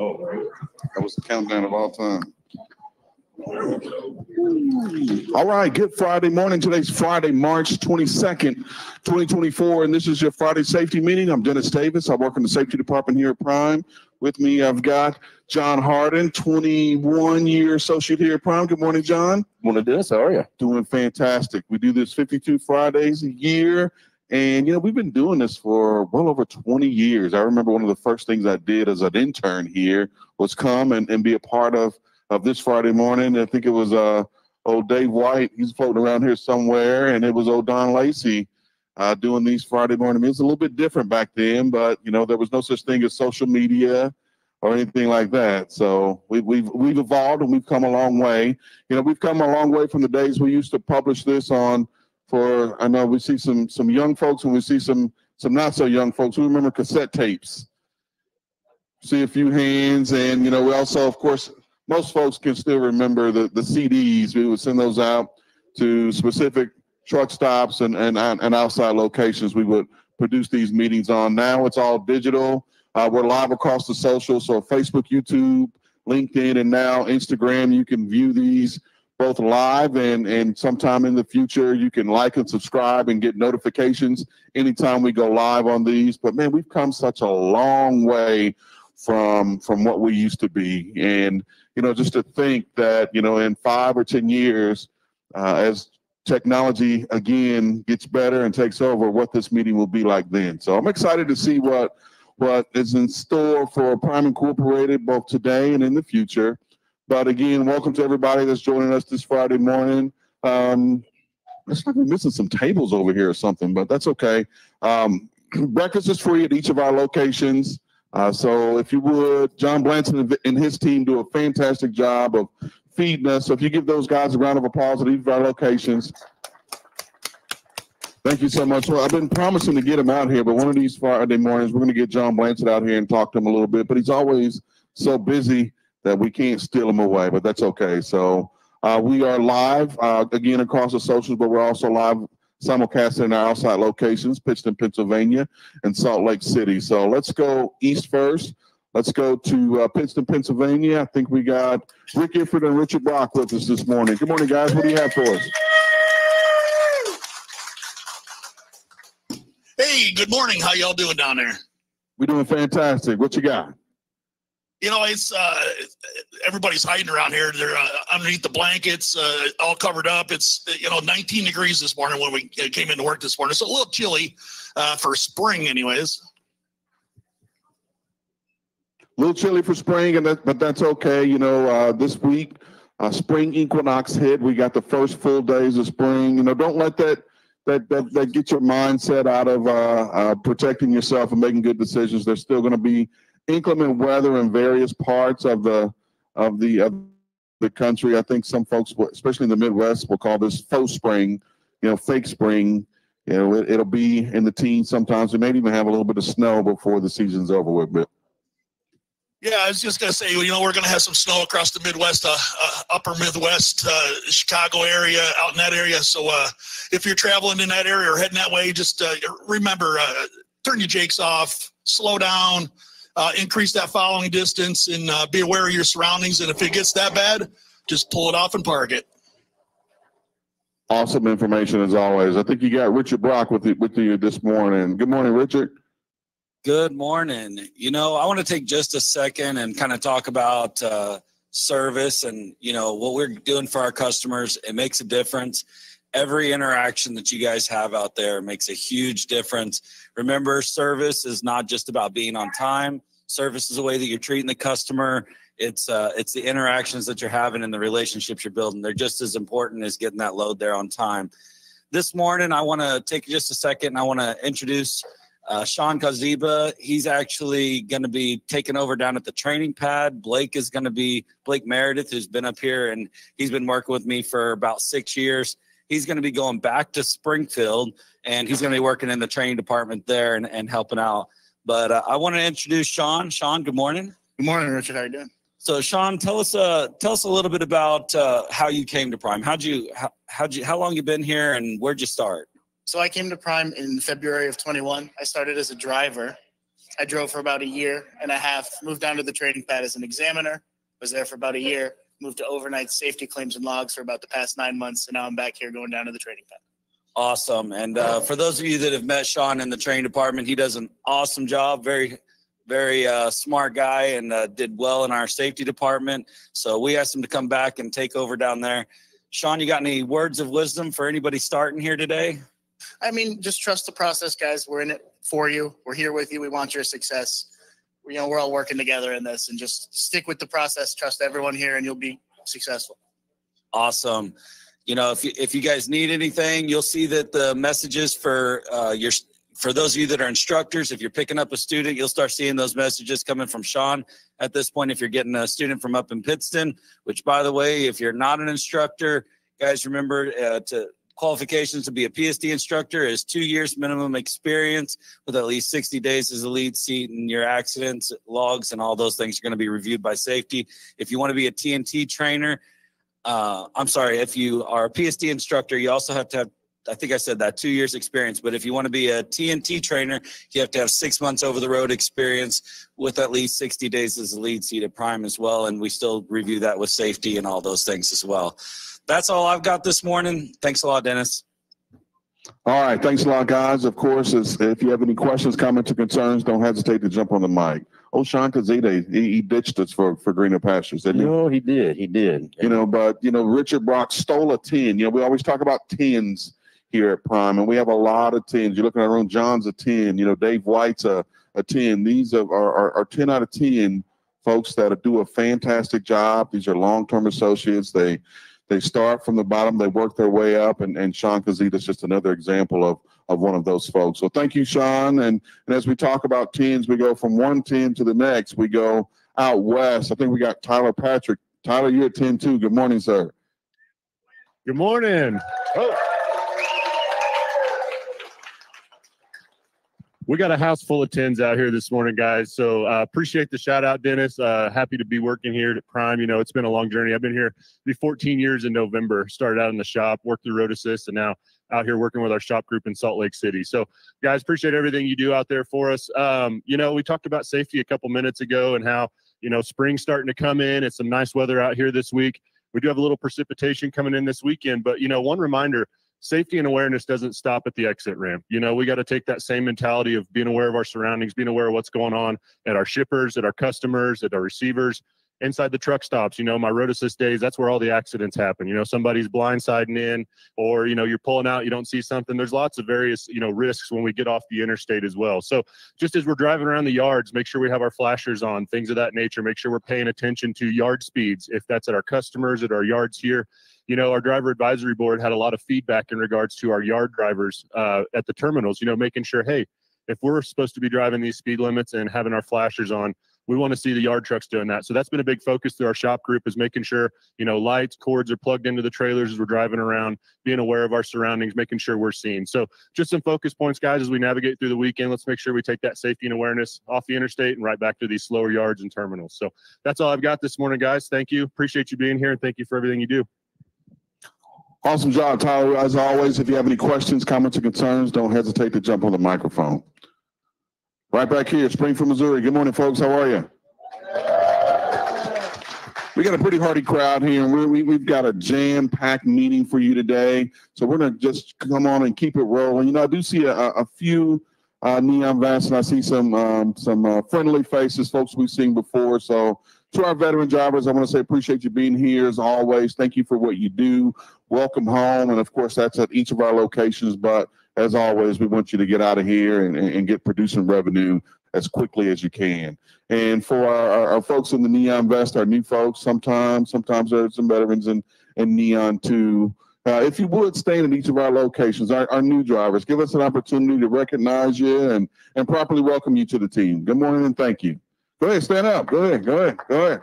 Oh, that was the countdown of all time. All right, good Friday morning. Today's Friday, March 22nd, 2024, and this is your Friday safety meeting. I'm Dennis Davis. I work in the safety department here at Prime. With me, I've got John Harden, 21 year associate here at Prime. Good morning, John. Morning, Dennis. How are you? Doing fantastic. We do this 52 Fridays a year. And, you know, we've been doing this for well over 20 years. I remember one of the first things I did as an intern here was come and, and be a part of, of this Friday morning. I think it was uh, old Dave White. He's floating around here somewhere. And it was old Don Lacey uh, doing these Friday morning meetings. A little bit different back then, but, you know, there was no such thing as social media or anything like that. So we, we've we've evolved and we've come a long way. You know, we've come a long way from the days we used to publish this on for I know we see some some young folks and we see some some not so young folks who remember cassette tapes. See a few hands, and you know we also, of course, most folks can still remember the the CDs. We would send those out to specific truck stops and and and outside locations. We would produce these meetings on. Now it's all digital. Uh, we're live across the social, so Facebook, YouTube, LinkedIn, and now Instagram. You can view these both live and and sometime in the future you can like and subscribe and get notifications anytime we go live on these. But man we've come such a long way from from what we used to be. And you know just to think that you know in five or ten years uh, as technology again gets better and takes over what this meeting will be like then. So i'm excited to see what what is in store for prime incorporated both today and in the future but again, welcome to everybody that's joining us this Friday morning. Um, looks like we're missing some tables over here or something, but that's okay. Um, breakfast is free at each of our locations. Uh, so if you would, John Blanton and his team do a fantastic job of feeding us. So if you give those guys a round of applause at each of our locations. Thank you so much. Well, I've been promising to get him out here, but one of these Friday mornings, we're going to get John Blanchard out here and talk to him a little bit. But he's always so busy that we can't steal them away, but that's okay. So uh, we are live uh, again across the socials, but we're also live simulcasting in our outside locations, Pittston, Pennsylvania, and Salt Lake City. So let's go east first. Let's go to uh, Pittston, Pennsylvania. I think we got Rick Ifford and Richard Brock with us this morning. Good morning, guys. What do you have for us? Hey, good morning. How y'all doing down there? We're doing fantastic. What you got? You know, it's uh, everybody's hiding around here. They're uh, underneath the blankets, uh, all covered up. It's you know 19 degrees this morning when we uh, came into work this morning. It's a little chilly uh, for spring, anyways. A little chilly for spring, and that, but that's okay. You know, uh, this week, spring equinox hit. We got the first full days of spring. You know, don't let that that that, that get your mindset out of protecting yourself and making good decisions. There's still going to be inclement weather in various parts of the of the of the country. I think some folks, especially in the Midwest, will call this faux spring, you know, fake spring. You know, it, will be in the teens sometimes. We may even have a little bit of snow before the season's over with. But yeah, I was just gonna say, you know, we're gonna have some snow across the Midwest, uh, uh, Upper Midwest, uh, Chicago area, out in that area. So uh, if you're traveling in that area or heading that way, just uh, remember, uh, turn your jakes off, slow down uh, increase that following distance and uh, be aware of your surroundings. And if it gets that bad, just pull it off and park it. Awesome information as always. I think you got Richard Brock with you, with you this morning. Good morning, Richard. Good morning. You know, I want to take just a second and kind of talk about uh, service and you know what we're doing for our customers. It makes a difference every interaction that you guys have out there makes a huge difference. Remember, service is not just about being on time. Service is the way that you're treating the customer. It's uh, it's the interactions that you're having and the relationships you're building. They're just as important as getting that load there on time. This morning, I want to take just a second and I want to introduce uh, Sean Kaziba. He's actually going to be taking over down at the training pad. Blake is going to be Blake Meredith, who's been up here and he's been working with me for about six years. He's going to be going back to Springfield and he's going to be working in the training department there and, and helping out. But uh, I want to introduce Sean. Sean, good morning. Good morning, Richard. How you doing? So, Sean, tell us uh, tell us a little bit about uh, how you came to Prime. How'd you how, how'd you how long you been here and where'd you start? So I came to Prime in February of 21. I started as a driver I drove for about a year and a half, moved down to the training pad as an examiner, was there for about a year, moved to overnight safety claims and logs for about the past nine months, and now I'm back here going down to the training pad. Awesome. And uh, for those of you that have met Sean in the training department, he does an awesome job. Very, very uh, smart guy and uh, did well in our safety department. So we asked him to come back and take over down there. Sean, you got any words of wisdom for anybody starting here today? I mean, just trust the process, guys. We're in it for you. We're here with you. We want your success. You know, we're all working together in this and just stick with the process. Trust everyone here and you'll be successful. Awesome. You know, if you, if you guys need anything, you'll see that the messages for uh, your for those of you that are instructors, if you're picking up a student, you'll start seeing those messages coming from Sean at this point. If you're getting a student from up in Pittston, which by the way, if you're not an instructor, guys, remember uh, to qualifications to be a PSD instructor is two years minimum experience with at least 60 days as a lead seat and your accidents logs and all those things are going to be reviewed by safety. If you want to be a TNT trainer, uh, I'm sorry, if you are a PSD instructor, you also have to have I think I said that two years experience. But if you want to be a TNT trainer, you have to have six months over the road experience with at least 60 days as a lead seat at Prime as well. And we still review that with safety and all those things as well that's all I've got this morning. Thanks a lot, Dennis. All right. Thanks a lot, guys. Of course, if you have any questions, comments, or concerns, don't hesitate to jump on the mic. Oh, Sean he, he ditched us for, for greener pastures, didn't he? No, he did. He did. You know, but, you know, Richard Brock stole a 10. You know, we always talk about 10s here at Prime, and we have a lot of 10s. You're looking at our own John's a 10. You know, Dave White's a, a 10. These are, are, are 10 out of 10 folks that do a fantastic job. These are long-term associates. They they start from the bottom, they work their way up, and, and Sean Kazita is just another example of, of one of those folks. So thank you, Sean. And, and as we talk about teams, we go from one team to the next. We go out west. I think we got Tyler Patrick. Tyler, you're at 10 2. Good morning, sir. Good morning. Oh. we got a house full of tens out here this morning, guys. So uh, appreciate the shout out, Dennis. Uh, happy to be working here at Prime. You know, it's been a long journey. I've been here be 14 years in November. Started out in the shop, worked through Road Assist, and now out here working with our shop group in Salt Lake City. So, guys, appreciate everything you do out there for us. Um, you know, we talked about safety a couple minutes ago and how you know spring's starting to come in. It's some nice weather out here this week. We do have a little precipitation coming in this weekend, but you know, one reminder safety and awareness doesn't stop at the exit ramp. You know, we got to take that same mentality of being aware of our surroundings, being aware of what's going on at our shippers, at our customers, at our receivers, inside the truck stops. You know, my road assist days, that's where all the accidents happen. You know, somebody's blindsiding in, or, you know, you're pulling out, you don't see something. There's lots of various, you know, risks when we get off the interstate as well. So just as we're driving around the yards, make sure we have our flashers on, things of that nature. Make sure we're paying attention to yard speeds, if that's at our customers, at our yards here you know, our driver advisory board had a lot of feedback in regards to our yard drivers uh, at the terminals, you know, making sure, hey, if we're supposed to be driving these speed limits and having our flashers on, we want to see the yard trucks doing that. So that's been a big focus through our shop group is making sure, you know, lights, cords are plugged into the trailers as we're driving around, being aware of our surroundings, making sure we're seen. So just some focus points, guys, as we navigate through the weekend. Let's make sure we take that safety and awareness off the interstate and right back to these slower yards and terminals. So that's all I've got this morning, guys. Thank you. Appreciate you being here and thank you for everything you do. Awesome job, Tyler. As always, if you have any questions, comments, or concerns, don't hesitate to jump on the microphone. Right back here, Springfield, Missouri. Good morning, folks. How are you? We got a pretty hearty crowd here, and we, we, have got a jam-packed meeting for you today. So we're going to just come on and keep it rolling. You know, I do see a, a few uh, neon vests, and I see some um, some uh, friendly faces, folks we've seen before. So to our veteran drivers, I want to say appreciate you being here as always. Thank you for what you do. Welcome home. And of course, that's at each of our locations. But as always, we want you to get out of here and, and get producing revenue as quickly as you can. And for our, our, folks in the Neon Vest, our new folks, sometimes, sometimes there's some veterans in, in Neon too. Uh, if you would stand in each of our locations, our, our new drivers, give us an opportunity to recognize you and, and properly welcome you to the team. Good morning and thank you. Go ahead, stand up. Go ahead, go ahead, go ahead.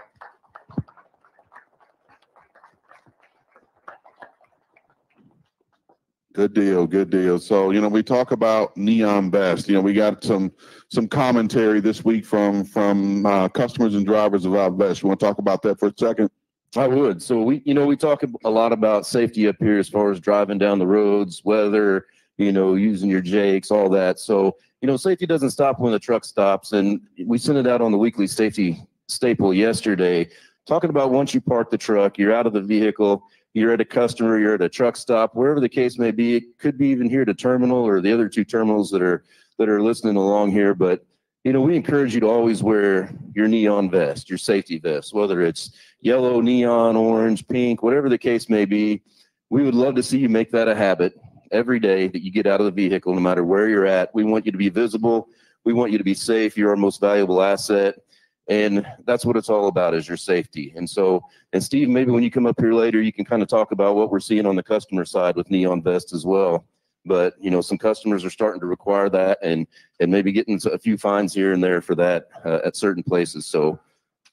Good deal, good deal. So, you know, we talk about Neon Vest. You know, we got some some commentary this week from from uh, customers and drivers of our Vest. You want to talk about that for a second? I would. So we, you know, we talk a lot about safety up here as far as driving down the roads, weather, you know, using your jakes, all that. So, you know, safety doesn't stop when the truck stops. And we sent it out on the weekly safety staple yesterday, talking about once you park the truck, you're out of the vehicle, you're at a customer, you're at a truck stop, wherever the case may be. It could be even here at a terminal or the other two terminals that are that are listening along here. But you know, we encourage you to always wear your neon vest, your safety vest, whether it's yellow, neon, orange, pink, whatever the case may be. We would love to see you make that a habit every day that you get out of the vehicle, no matter where you're at. We want you to be visible. We want you to be safe. You're our most valuable asset. And that's what it's all about is your safety. And so, and Steve, maybe when you come up here later, you can kind of talk about what we're seeing on the customer side with Neon Vest as well. But, you know, some customers are starting to require that and, and maybe getting a few fines here and there for that uh, at certain places. So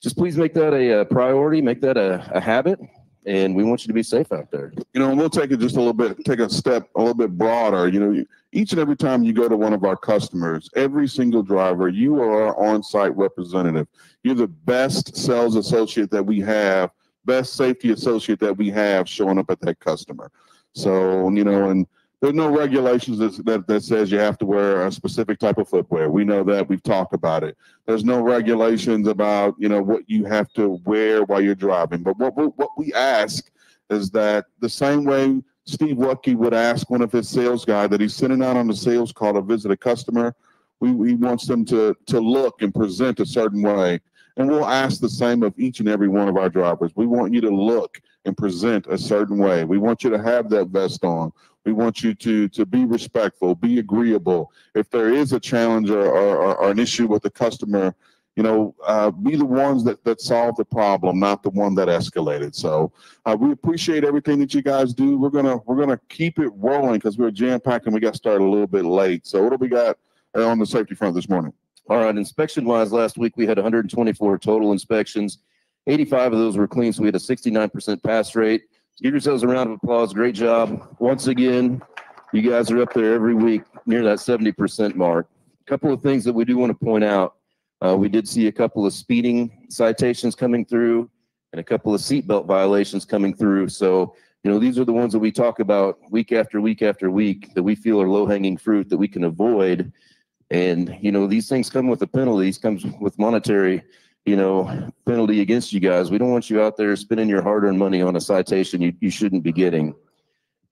just please make that a, a priority, make that a, a habit and we want you to be safe out there. You know, we'll take it just a little bit, take a step a little bit broader. You know, each and every time you go to one of our customers, every single driver, you are our on-site representative. You're the best sales associate that we have, best safety associate that we have showing up at that customer. So, you know, and there's no regulations that, that, that says you have to wear a specific type of footwear. We know that we've talked about it. There's no regulations about you know what you have to wear while you're driving. But what what we ask is that the same way Steve Wucky would ask one of his sales guy that he's sending out on a sales call to visit a customer, we, we wants them to to look and present a certain way. And we'll ask the same of each and every one of our drivers. We want you to look and present a certain way. We want you to have that vest on. We want you to to be respectful, be agreeable. If there is a challenge or, or, or an issue with the customer, you know, uh, be the ones that that solve the problem, not the one that escalated. So uh, we appreciate everything that you guys do. We're gonna we're gonna keep it rolling because we're jam packed and we got started a little bit late. So what do we got on the safety front this morning? All right, inspection wise, last week we had 124 total inspections. 85 of those were clean, so we had a 69% pass rate. Give yourselves a round of applause. Great job. Once again, you guys are up there every week near that 70% mark. A couple of things that we do want to point out. Uh, we did see a couple of speeding citations coming through and a couple of seatbelt violations coming through. So, you know, these are the ones that we talk about week after week after week that we feel are low hanging fruit that we can avoid. And, you know, these things come with a penalty, these comes with monetary you know, penalty against you guys. We don't want you out there spending your hard-earned money on a citation you, you shouldn't be getting.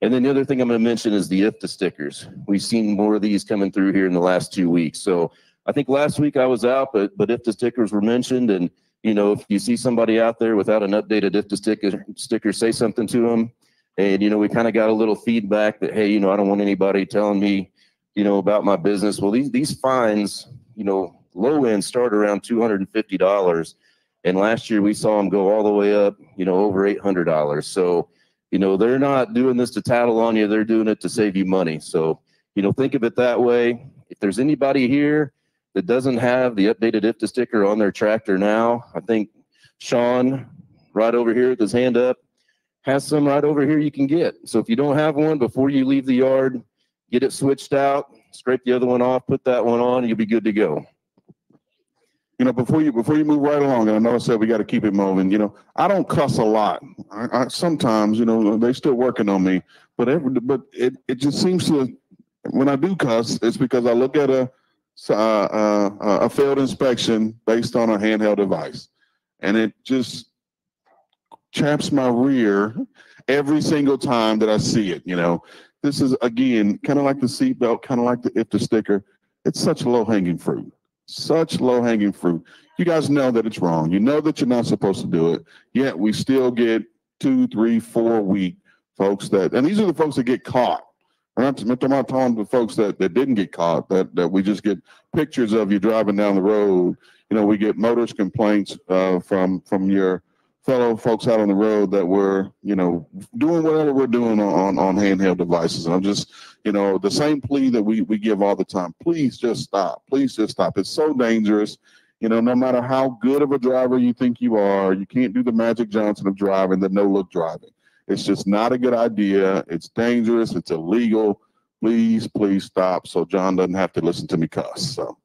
And then the other thing I'm going to mention is the IFTA stickers. We've seen more of these coming through here in the last two weeks. So I think last week I was out, but but IFTA stickers were mentioned, and you know if you see somebody out there without an updated IFTA sticker, sticker say something to them. And you know we kind of got a little feedback that hey, you know I don't want anybody telling me, you know about my business. Well, these these fines, you know low end start around $250. And last year we saw them go all the way up, you know, over $800. So, you know, they're not doing this to tattle on you. They're doing it to save you money. So, you know, think of it that way. If there's anybody here that doesn't have the updated IFTA sticker on their tractor now, I think Sean right over here with his hand up has some right over here you can get. So if you don't have one before you leave the yard, get it switched out, scrape the other one off, put that one on, you'll be good to go you know, before you before you move right along, and I know I said we got to keep it moving. You know, I don't cuss a lot. I, I, sometimes, you know, they still working on me, but every but it it just seems to when I do cuss, it's because I look at a uh, uh, a failed inspection based on a handheld device, and it just chaps my rear every single time that I see it. You know, this is again kind of like the seatbelt, kind of like the IFTA sticker. It's such low hanging fruit such low hanging fruit. You guys know that it's wrong. You know that you're not supposed to do it. Yet we still get two, three, four week folks that, and these are the folks that get caught. I'm not, I'm not talking to folks that, that didn't get caught, that, that we just get pictures of you driving down the road. You know, we get motorist complaints uh, from from your fellow folks out on the road that were, you know, doing whatever we're doing on, on handheld devices. And I'm just, you know, the same plea that we, we give all the time. Please just stop. Please just stop. It's so dangerous. You know, no matter how good of a driver you think you are, you can't do the Magic Johnson of driving, the no look driving. It's just not a good idea. It's dangerous. It's illegal. Please, please stop so John doesn't have to listen to me cuss. So.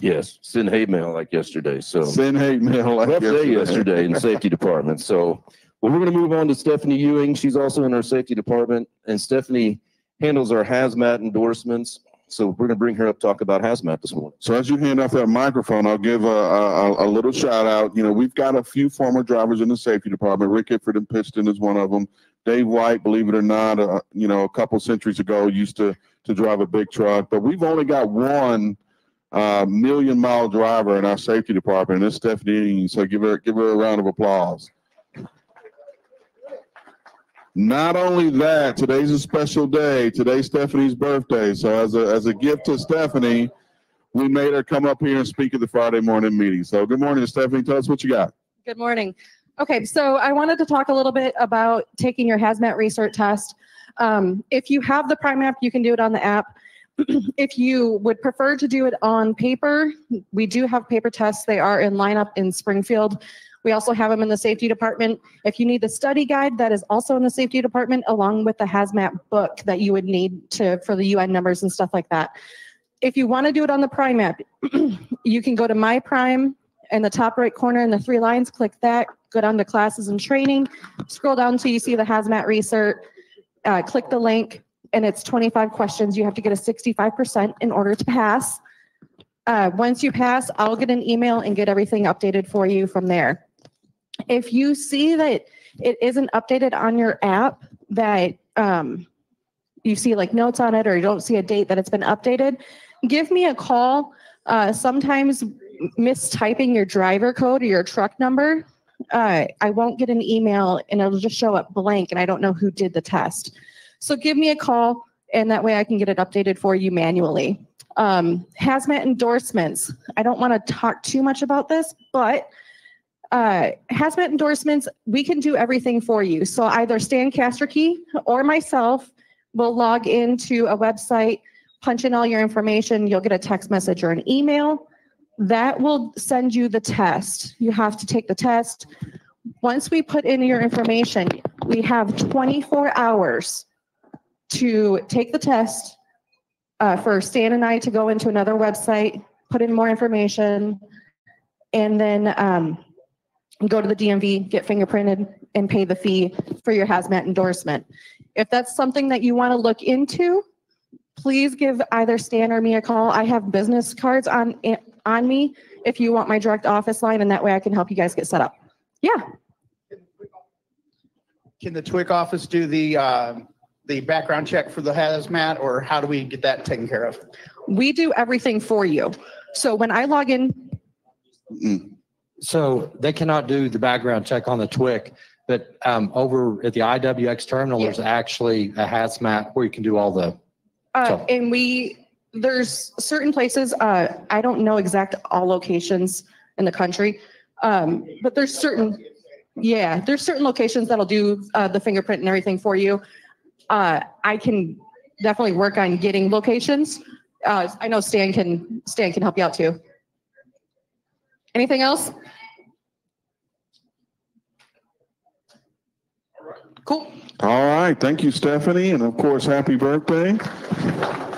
Yes, send hate mail like yesterday. So send hate mail like rough yesterday. day yesterday in the safety department. So well, we're going to move on to Stephanie Ewing. She's also in our safety department. And Stephanie, handles our hazmat endorsements. So we're going to bring her up talk about hazmat this morning. So as you hand off that microphone, I'll give a, a, a little shout out. You know, we've got a few former drivers in the safety department. Rick Ifford and Pittston is one of them. Dave White, believe it or not, uh, you know, a couple centuries ago used to to drive a big truck, but we've only got one uh, million mile driver in our safety department, and it's Stephanie. So give her give her a round of applause. Not only that, today's a special day. Today's Stephanie's birthday. So as a as a gift to Stephanie, we made her come up here and speak at the Friday morning meeting. So good morning, Stephanie. Tell us what you got. Good morning. Okay, so I wanted to talk a little bit about taking your hazmat research test. Um, if you have the Prime app, you can do it on the app. if you would prefer to do it on paper, we do have paper tests. They are in lineup in Springfield. We also have them in the safety department. If you need the study guide, that is also in the safety department, along with the hazmat book that you would need to for the UN numbers and stuff like that. If you want to do it on the Prime app, you can go to My Prime in the top right corner in the three lines, click that, go down to classes and training, scroll down until you see the hazmat research, uh, click the link, and it's 25 questions. You have to get a 65% in order to pass. Uh, once you pass, I'll get an email and get everything updated for you from there. If you see that it isn't updated on your app, that um, you see like notes on it or you don't see a date that it's been updated, give me a call. Uh, sometimes mistyping your driver code or your truck number, uh, I won't get an email and it'll just show up blank and I don't know who did the test. So give me a call and that way I can get it updated for you manually. Um, hazmat endorsements. I don't want to talk too much about this, but uh, hazmat endorsements, we can do everything for you. So either Stan Casterkey or myself will log into a website, punch in all your information. You'll get a text message or an email. That will send you the test. You have to take the test. Once we put in your information, we have 24 hours to take the test uh, for Stan and I to go into another website, put in more information, and then um, go to the DMV, get fingerprinted, and pay the fee for your hazmat endorsement. If that's something that you want to look into, please give either Stan or me a call. I have business cards on on me if you want my direct office line, and that way I can help you guys get set up. Yeah. Can the TWIC office do the, uh, the background check for the hazmat, or how do we get that taken care of? We do everything for you. So when I log in, Mm. So they cannot do the background check on the TWIC, but um, over at the IWX terminal, there's actually a hazmat where you can do all the, uh, So- and we, there's certain places, uh, I don't know exact all locations in the country. Um, but there's certain, yeah, there's certain locations that'll do, uh, the fingerprint and everything for you. Uh, I can definitely work on getting locations. Uh, I know Stan can, Stan can help you out too. Anything else? Cool. All right, thank you, Stephanie, and of course, happy birthday.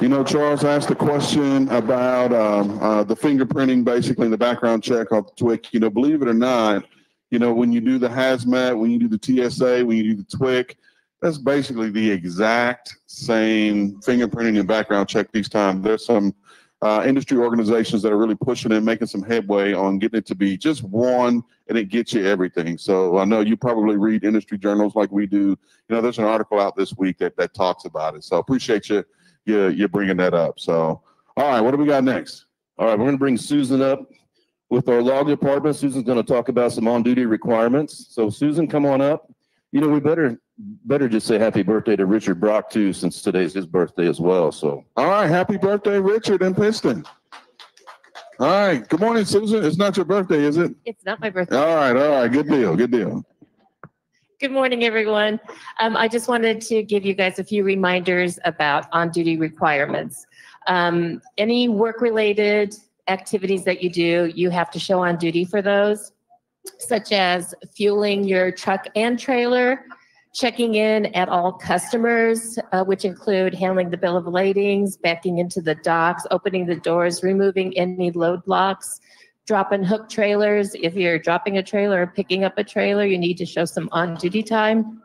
You know, Charles asked a question about um, uh, the fingerprinting, basically in the background check of TWIC. You know, believe it or not, you know, when you do the hazmat, when you do the TSA, when you do the TWIC, that's basically the exact same fingerprinting and background check these times. There's some uh, industry organizations that are really pushing and making some headway on getting it to be just one and it gets you everything. So I know you probably read industry journals like we do. You know, there's an article out this week that, that talks about it. So appreciate you, you, you bringing that up. So, all right, what do we got next? All right, we're going to bring Susan up with our log department. Susan's going to talk about some on-duty requirements. So Susan, come on up. You know, we better better just say happy birthday to Richard Brock too, since today's his birthday as well. So All right, happy birthday, Richard and Pittston. All right, good morning, Susan. It's not your birthday, is it? It's not my birthday. All right, all right, good deal, good deal. Good morning, everyone. Um, I just wanted to give you guys a few reminders about on-duty requirements. Um, any work-related activities that you do, you have to show on duty for those, such as fueling your truck and trailer, checking in at all customers, uh, which include handling the bill of ladings, backing into the docks, opening the doors, removing any load blocks, drop and hook trailers. If you're dropping a trailer or picking up a trailer, you need to show some on-duty time.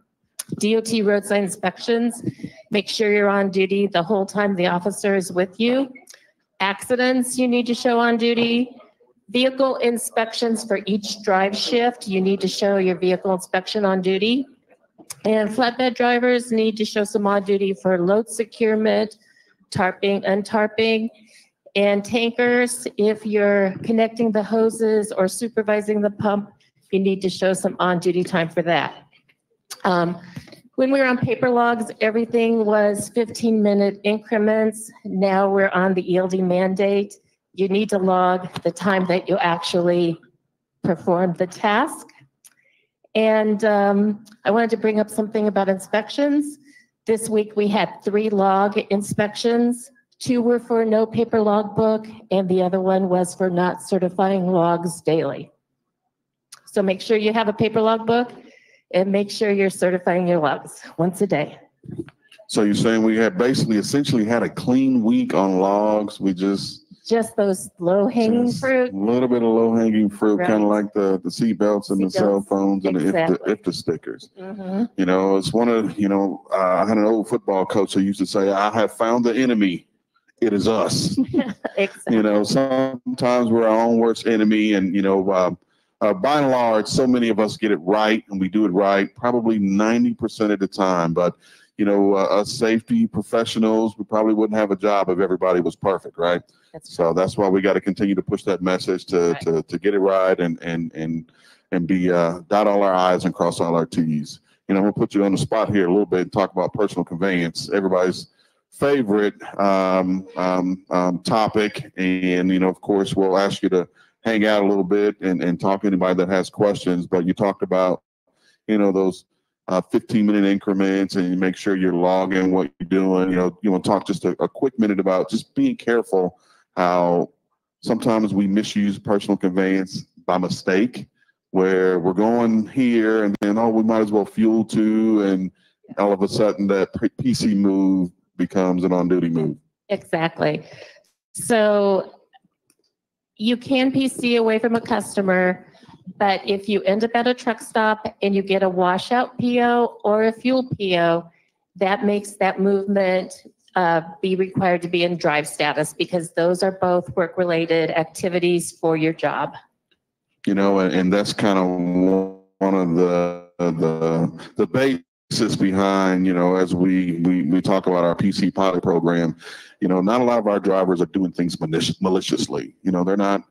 DOT roadside inspections, make sure you're on duty the whole time the officer is with you. Accidents, you need to show on duty. Vehicle inspections for each drive shift, you need to show your vehicle inspection on duty. And flatbed drivers need to show some on duty for load securement, tarping, untarping. And tankers, if you're connecting the hoses or supervising the pump, you need to show some on-duty time for that. Um, When we were on paper logs, everything was 15-minute increments. Now we're on the ELD mandate. You need to log the time that you actually performed the task. And um, I wanted to bring up something about inspections. This week, we had three log inspections. Two were for no paper logbook, and the other one was for not certifying logs daily. So make sure you have a paper logbook and make sure you're certifying your logs once a day. So you're saying we had basically essentially had a clean week on logs. We just Just those low hanging Just fruit. A little bit of low hanging fruit, Right. kind of like the, the seat belts and the cell phones and the if the, IFTA stickers. Mhm. You know, it's one of, you know, uh, I had an old football coach who used to say, I have found the enemy. It is us. Exactly. you know, sometimes we're our own worst enemy. And, you know, um, uh, by and large, so many of us get it right and we do it right probably 90% of the time. But, you know, uh, us safety professionals, we probably wouldn't have a job if everybody was perfect, right? That's So that's why we got to continue to push that message to, Right. to, to get it right and, and, and, and be, uh, dot all our i's and cross all our t's. You know, I'm gonna put you on the spot here a little bit and talk about personal conveyance, everybody's favorite, um, um, um, topic. And, you know, of course, we'll ask you to hang out a little bit and, and talk to anybody that has questions, but you talked about, you know, those, uh, 15 minute increments and you make sure you're logging what you're doing. You know, you want to talk just a, a quick minute about just being careful how sometimes we misuse personal conveyance by mistake, where we're going here and then, oh, we might as well fuel to, and all of a sudden that PC move becomes an on duty move. Exactly. So you can PC away from a customer, but if you end up at a truck stop and you get a washout PO or a fuel PO, that makes that movement uh, be required to be in drive status because those are both work-related activities for your job. you know, and, and that's kind of one of the the the basis behind, you know, as we we we talk about our PC pilot program. You know, not a lot of our drivers are doing things maliciously. You know, they're not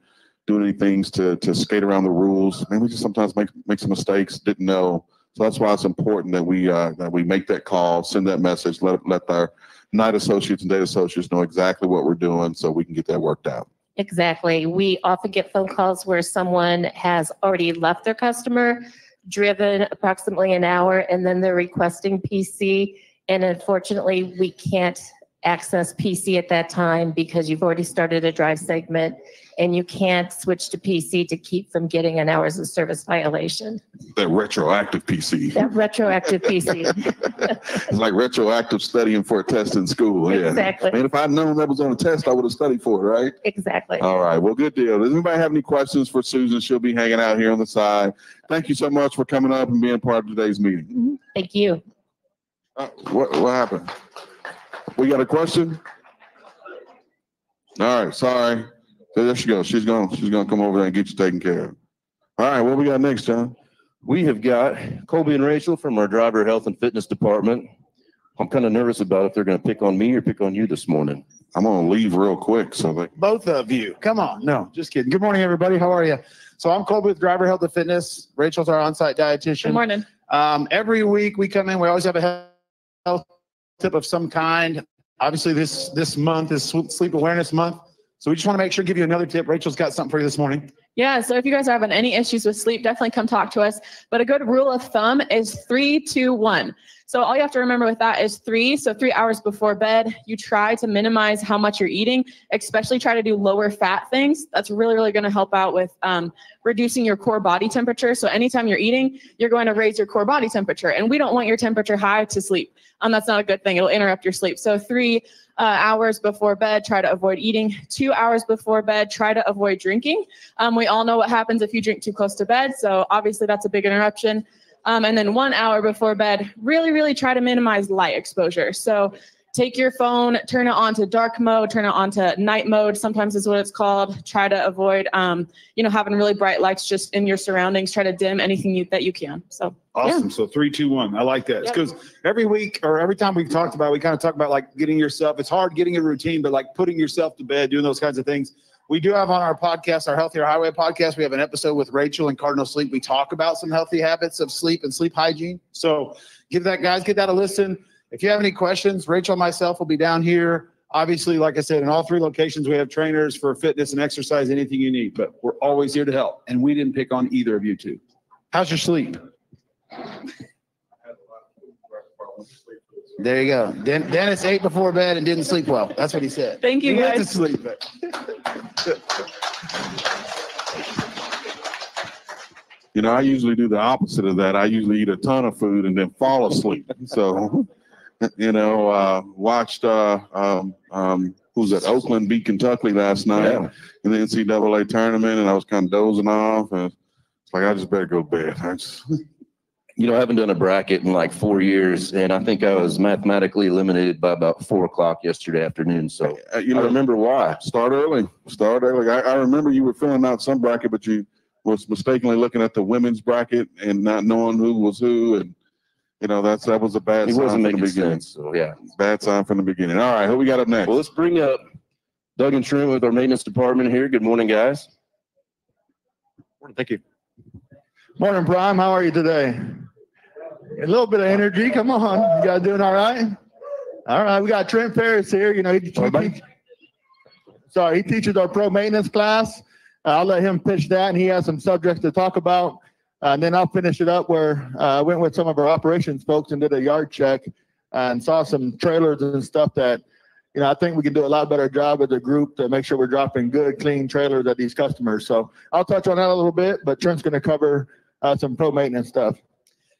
doing any things to to skate around the rules. Maybe just sometimes make make some mistakes, didn't know. So that's why it's important that we uh, that we make that call, send that message, let let our night associates and data associates know exactly what we're doing, so we can get that worked out. Exactly. We often get phone calls where someone has already left their customer, driven approximately an hour, and then they're requesting PC. And unfortunately, we can't access PC at that time because you've already started a drive segment and you can't switch to PC to keep from getting an hours of service violation. That retroactive PC. That retroactive PC. it's like retroactive studying for a test in school. Yeah. Exactly. Man, if I'd known that was on a test, I would have studied for it, right? Exactly. All right. Well, good deal. Does anybody have any questions for Susan? She'll be hanging out here on the side. Thank you so much for coming up and being part of today's meeting. Thank you. Uh, what, what happened? We got a question? All right. Sorry. There she goes. She's going, she's going to come over there and get you taken care of. All right. What we got next, John? We have got Colby and Rachel from our driver health and fitness department. I'm kind of nervous about if they're going to pick on me or pick on you this morning. I'm going to leave real quick. So they, Both of you. Come on. No, just kidding. Good morning, everybody. How are you? So I'm Colby with Driver Health and Fitness. Rachel's our on-site dietitian. Good morning. Um, every week we come in, we always have a health tip of some kind. Obviously, this, this month is Sleep Awareness Month. So we just want to make sure, give you another tip. Rachel's got something for you this morning. Yeah, so if you guys are having any issues with sleep, definitely come talk to us. But a good rule of thumb is three, two, one. So all you have to remember with that is three. So three hours before bed, you try to minimize how much you're eating, especially try to do lower fat things. That's really, really going to help out with um, reducing your core body temperature. So anytime you're eating, you're going to raise your core body temperature. And we don't want your temperature high to sleep. Um, that's not a good thing. It'll interrupt your sleep. So three uh, hours before bed, try to avoid eating. Two hours before bed, try to avoid drinking. Um, we all know what happens if you drink too close to bed. So obviously that's a big interruption. Um, and then one hour before bed, really, really try to minimize light exposure. So take your phone, turn it on to dark mode, turn it on to night mode, sometimes is what it's called. Try to avoid, um, you know, having really bright lights just in your surroundings. Try to dim anything you, that you can. So, yeah. Awesome. So three, two, one. I like that. Yep. Because every week or every time we've talked about, it, we kind of talk about like getting yourself, it's hard getting a routine, but like putting yourself to bed, doing those kinds of things. We do have on our podcast, our Healthier Highway podcast, we have an episode with Rachel and Cardinal Sleep. We talk about some healthy habits of sleep and sleep hygiene. So give that, guys, get that a listen. If you have any questions, Rachel and myself will be down here. Obviously, like I said, in all three locations, we have trainers for fitness and exercise, anything you need, but we're always here to help. And we didn't pick on either of you two. How's your sleep? There you go. Den- Dennis ate before bed and didn't sleep well. That's what he said. Thank you, He went to sleep, You know, I usually do the opposite of that. I usually eat a ton of food and then fall asleep. So, you know, uh, watched uh, um, um, who's at Oakland beat Kentucky last night Yeah. in the NCAA tournament, and I was kind of dozing off, and it's like I just better go to bed. I just, You know, I haven't done a bracket in like four years, and I think I was mathematically eliminated by about four o'clock yesterday afternoon. So uh, you I know, remember why. start early. Start early. I, I remember you were filling out some bracket, but you was mistakenly looking at the women's bracket and not knowing who was who, and you know that's that was a bad It sign wasn't from the making beginning. sense. So yeah. Bad sign from the beginning. All right, who we got up next? Well, let's bring up Doug and Trent with our maintenance department here. Good morning, guys. Thank you. Morning, Prime. How are you today? A little bit of energy. Come on. You guys doing all right? All right. We got Trent Ferris here. You know, he, he teach- sorry, he teaches our pro maintenance class. Uh, I'll let him pitch that, and he has some subjects to talk about. Uh, and then I'll finish it up where uh, I went with some of our operations folks and did a yard check and saw some trailers and stuff that, you know, I think we can do a lot better job as a group to make sure we're dropping good, clean trailers at these customers. So I'll touch on that a little bit, but Trent's going to cover uh, some pro maintenance stuff.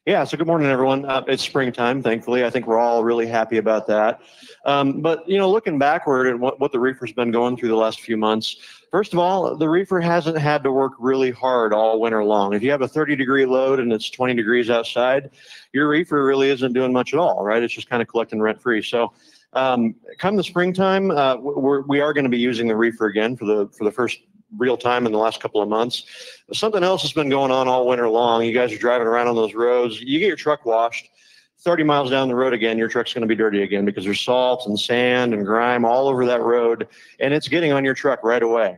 Yeah, so good morning, everyone. Uh, it's springtime, thankfully. I think we're all really happy about that. Um, but, you know, looking backward at what, what the reefer's been going through the last few months, first of all, the reefer hasn't had to work really hard all winter long. If you have a 30 degree load and it's 20 degrees outside, your reefer really isn't doing much at all, right? It's just kind of collecting rent free. So, um, come the springtime, uh, we're, we are going to be using the reefer again for the for the first real time in the last couple of months. Something else has been going on all winter long. You guys are driving around on those roads. You get your truck washed. 30 miles down the road again, your truck's going to be dirty again because there's salt and sand and grime all over that road, and it's getting on your truck right away.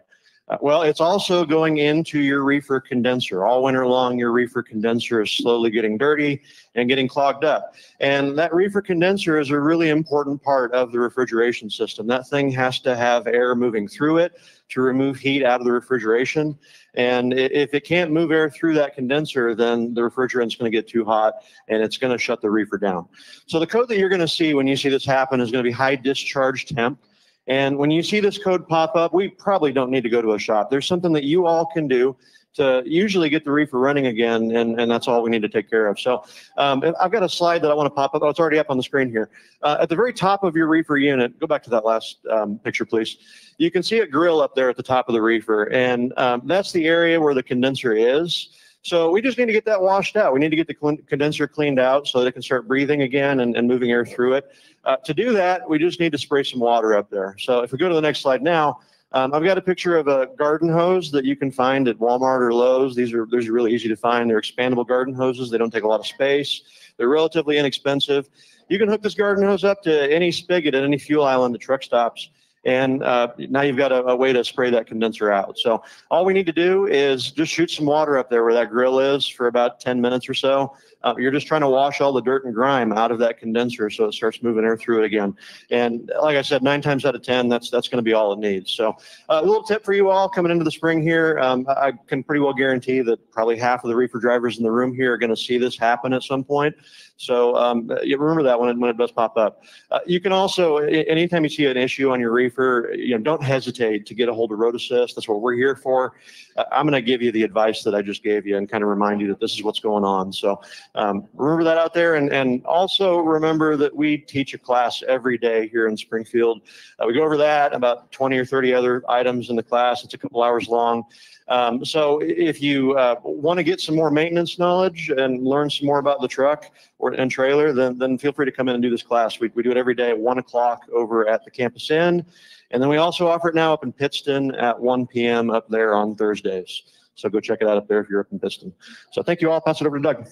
Uh, well, it's also going into your reefer condenser. All winter long, your reefer condenser is slowly getting dirty and getting clogged up. And that reefer condenser is a really important part of the refrigeration system. That thing has to have air moving through it to remove heat out of the refrigeration. And if it can't move air through that condenser, then the refrigerant's going to get too hot and it's going to shut the reefer down. So the code that you're going to see when you see this happen is going to be high discharge temp. And when you see this code pop up, we probably don't need to go to a shop. There's something that you all can do to usually get the reefer running again, and, and that's all we need to take care of. So um, I've got a slide that I want to pop up. Oh, it's already up on the screen here. Uh, at the very top of your reefer unit, go back to that last um, picture, please. You can see a grill up there at the top of the reefer, and um, that's the area where the condenser is. So we just need to get that washed out. We need to get the condenser cleaned out so that it can start breathing again and, and moving air through it. Uh, to do that, we just need to spray some water up there. So if we go to the next slide now, um, I've got a picture of a garden hose that you can find at Walmart or Lowe's. These are these are really easy to find. They're expandable garden hoses. They don't take a lot of space. They're relatively inexpensive. You can hook this garden hose up to any spigot at any fuel island the truck stops. And uh, now you've got a, a way to spray that condenser out. So all we need to do is just shoot some water up there where that grill is for about 10 minutes or so. Uh, you're just trying to wash all the dirt and grime out of that condenser so it starts moving air through it again. And like I said, nine times out of 10, that's that's going to be all it needs. So uh, a little tip for you all coming into the spring here. Um, I can pretty well guarantee that probably half of the reefer drivers in the room here are going to see this happen at some point. So um, you remember that when it, when it does pop up. Uh, you can also, anytime you see an issue on your reefer, reefer, you know, don't hesitate to get a hold of Road Assist. That's what we're here for. Uh, I'm going to give you the advice that I just gave you and kind of remind you that this is what's going on. So um, remember that out there. And, and also remember that we teach a class every day here in Springfield. Uh, we go over that, about 20 or 30 other items in the class. It's a couple hours long. Um, so if you uh, want to get some more maintenance knowledge and learn some more about the truck or and trailer, then then feel free to come in and do this class. We, we do it every day at one o'clock over at the campus inn. And then we also offer it now up in Pittston at 1 p.m. up there on Thursdays. So go check it out up there if you're up in Pittston. So thank you all. Pass it over to Doug.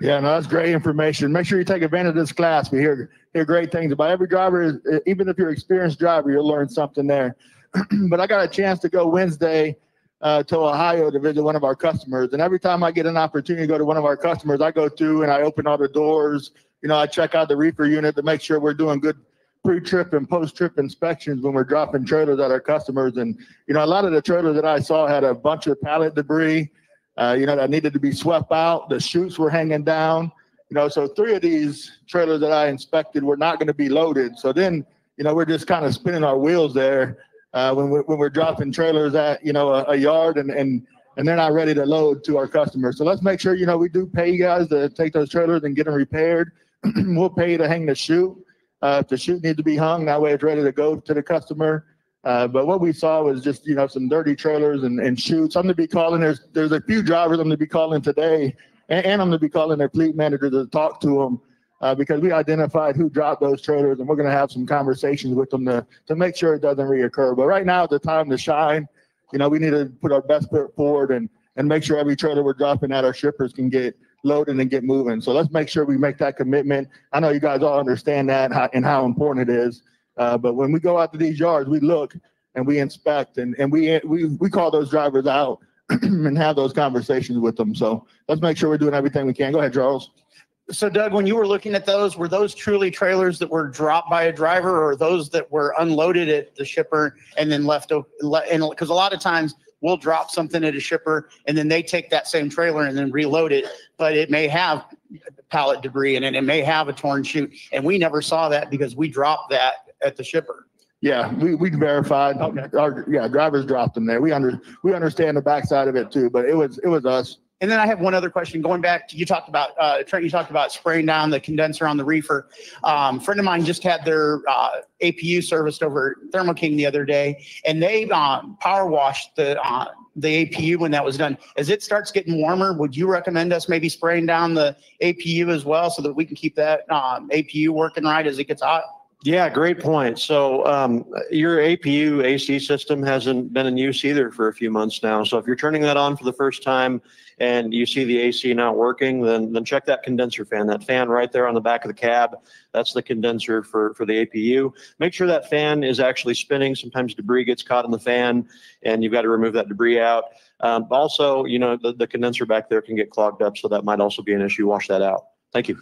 Yeah, no, that's great information. Make sure you take advantage of this class. We hear hear great things about every driver. Even if you're an experienced driver, you'll learn something there. but I got a chance to go Wednesday uh, to Ohio to visit one of our customers. And every time I get an opportunity to go to one of our customers, I go through and I open all the doors. You know, I check out the reefer unit to make sure we're doing good pre-trip and post-trip inspections when we're dropping trailers at our customers. And you know, a lot of the trailers that I saw had a bunch of pallet debris, uh, you know, that needed to be swept out. The chutes were hanging down. You know, so three of these trailers that I inspected were not going to be loaded. So then, you know, we're just kind of spinning our wheels there uh, when we're when we're dropping trailers at you know a, a, yard and and and they're not ready to load to our customers. So let's make sure you know we do pay you guys to take those trailers and get them repaired. we'll pay you to hang the chute uh, if the chute needs to be hung. That way it's ready to go to the customer. Uh, but what we saw was just you know some dirty trailers and, and chutes. I'm gonna be calling. There's there's a few drivers I'm gonna be calling today, and, and I'm gonna be calling their fleet manager to talk to them uh, because we identified who dropped those trailers and we're going to have some conversations with them to, to make sure it doesn't reoccur. But right now, is the time to shine. You know, we need to put our best foot forward and, and make sure every trailer we're dropping at our shippers can get loaded and get moving. So let's make sure we make that commitment. I know you guys all understand that and how important it is. Uh, but when we go out to these yards, we look and we inspect and, and we, we, we call those drivers out and have those conversations with them. So let's make sure we're doing everything we can. Go ahead, Charles. So Doug, when you were looking at those, were those truly trailers that were dropped by a driver or those that were unloaded at the shipper and then left? And because a lot of times we'll drop something at a shipper and then they take that same trailer and then reload it, but it may have pallet debris in it. It may have a torn chute. And we never saw that because we dropped that at the shipper. Yeah, we, we verified. Okay. Our, yeah, drivers dropped them there. We under we understand the backside of it too, but it was it was us. And then I have one other question. Going back to you talked about uh, Trent. You talked about spraying down the condenser on the reefer. Um, friend of mine just had their uh, APU serviced over Thermo King the other day, and they um, power washed the uh, the APU when that was done. As it starts getting warmer, would you recommend us maybe spraying down the APU as well, so that we can keep that um, APU working right as it gets hot? Yeah, great point. So um, your APU AC system hasn't been in use either for a few months now. So if you're turning that on for the first time and you see the AC not working, then then check that condenser fan. That fan right there on the back of the cab, that's the condenser for for the APU. Make sure that fan is actually spinning. Sometimes debris gets caught in the fan, and you've got to remove that debris out. Um, also, you know the, the condenser back there can get clogged up, so that might also be an issue. Wash that out. Thank you.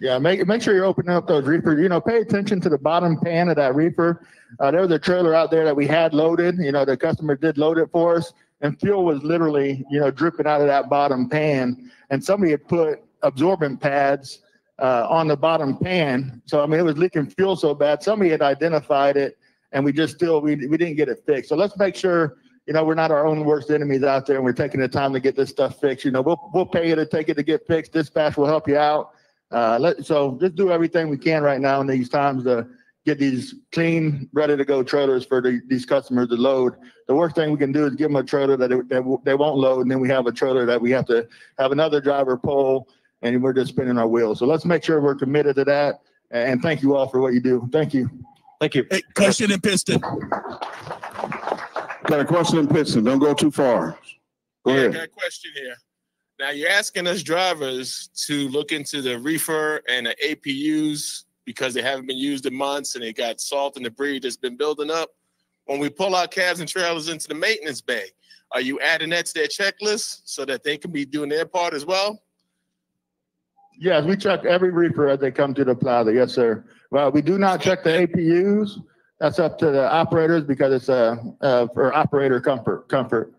Yeah, make make sure you're opening up those reefers. You know, pay attention to the bottom pan of that reefer. Uh, there was a trailer out there that we had loaded. You know, the customer did load it for us, and fuel was literally, you know, dripping out of that bottom pan. And somebody had put absorbent pads uh, on the bottom pan. So I mean, it was leaking fuel so bad. Somebody had identified it, and we just still we we didn't get it fixed. So let's make sure. You know, we're not our own worst enemies out there, and we're taking the time to get this stuff fixed. You know, we'll we'll pay you to take it to get fixed. Dispatch will help you out uh, let, so just do everything we can right now in these times to get these clean, ready to go trailers for the, these customers to load. The worst thing we can do is give them a trailer that, they, that they won't load, and then we have a trailer that we have to have another driver pull, and we're just spinning our wheels. So let's make sure we're committed to that. And thank you all for what you do. Thank you. Thank you. Hey, question and Pittston. Got a question and Pittston. Don't go too far. Go yeah, ahead. got a question here. Now you're asking us drivers to look into the reefer and the APUs because they haven't been used in months and they got salt and debris that's been building up. When we pull our cabs and trailers into the maintenance bay, are you adding that to their checklist so that they can be doing their part as well? Yes, we check every reefer as they come to the plaza. Yes, sir. Well, we do not check the APUs. That's up to the operators because it's uh, uh, for operator comfort. Comfort.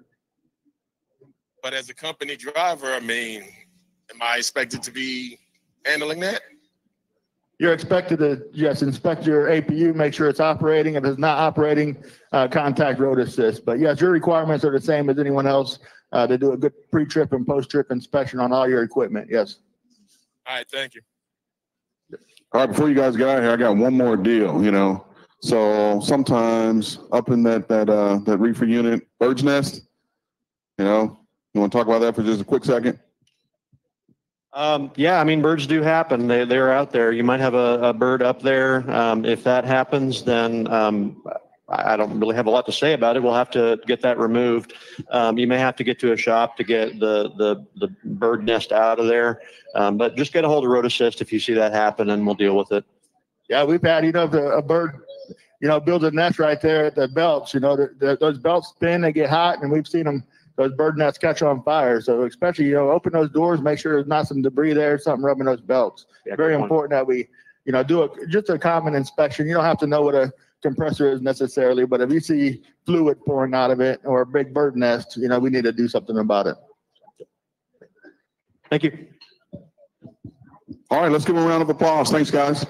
But as a company driver, I mean, am I expected to be handling that? You're expected to, yes, inspect your APU, make sure it's operating. If it's not operating, uh, contact road assist. But yes, your requirements are the same as anyone else. Uh, to do a good pre-trip and post-trip inspection on all your equipment. Yes. All right, thank you. All right, before you guys get out of here, I got one more deal, you know. So sometimes up in that that uh that reefer unit, bird's nest, you know, you want to talk about that for just a quick second? Um, yeah, I mean, birds do happen. They, they're out there. You might have a, a bird up there. Um, if that happens, then, um, I don't really have a lot to say about it. We'll have to get that removed. Um, you may have to get to a shop to get the, the, the bird nest out of there. Um, but just get a hold of Road Assist if you see that happen and we'll deal with it. Yeah, we've had, you know, if a bird, you know, builds a nest right there at the belts, you know, the, the, those belts spin, they get hot and we've seen them, those bird nests catch on fire. So especially, you know, open those doors, make sure there's not some debris there, something rubbing those belts. Yeah, Very important that we, you know, do a, just a common inspection. You don't have to know what a compressor is necessarily, but if you see fluid pouring out of it or a big bird nest, you know, we need to do something about it. Thank you. All right, let's give them a round of applause. Thanks, guys.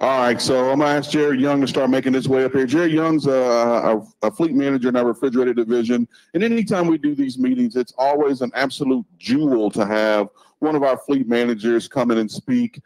All right, so I'm gonna ask Jared Young to start making his way up here. Jared Young's a, a, a fleet manager in our refrigerator division. And anytime we do these meetings, it's always an absolute jewel to have one of our fleet managers come in and speak.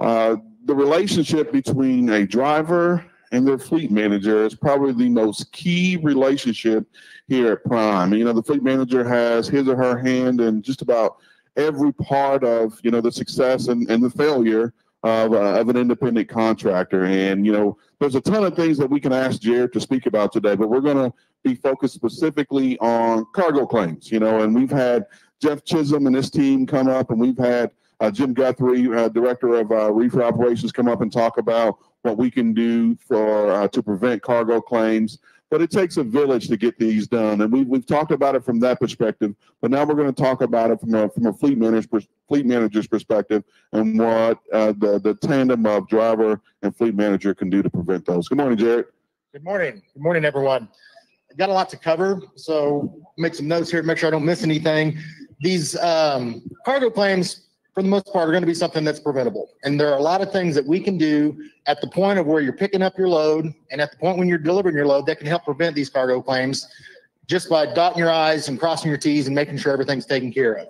Uh, the relationship between a driver and their fleet manager is probably the most key relationship here at Prime. You know, the fleet manager has his or her hand in just about every part of, you know, the success and, and the failure of, uh, of an independent contractor. And, you know, there's a ton of things that we can ask Jared to speak about today, but we're going to be focused specifically on cargo claims, you know, and we've had Jeff Chisholm and his team come up and we've had uh, Jim Guthrie, uh, Director of uh, Reefer Operations, come up and talk about what we can do for uh, to prevent cargo claims. But it takes a village to get these done, and we've we've talked about it from that perspective. But now we're going to talk about it from a from a fleet manager's fleet manager's perspective, and what uh, the the tandem of driver and fleet manager can do to prevent those. Good morning, Jared. Good morning. Good morning, everyone. I've Got a lot to cover, so make some notes here, make sure I don't miss anything. These um, cargo claims, for the most part, are going to be something that's preventable. And there are a lot of things that we can do at the point of where you're picking up your load and at the point when you're delivering your load that can help prevent these cargo claims just by dotting your I's and crossing your T's and making sure everything's taken care of.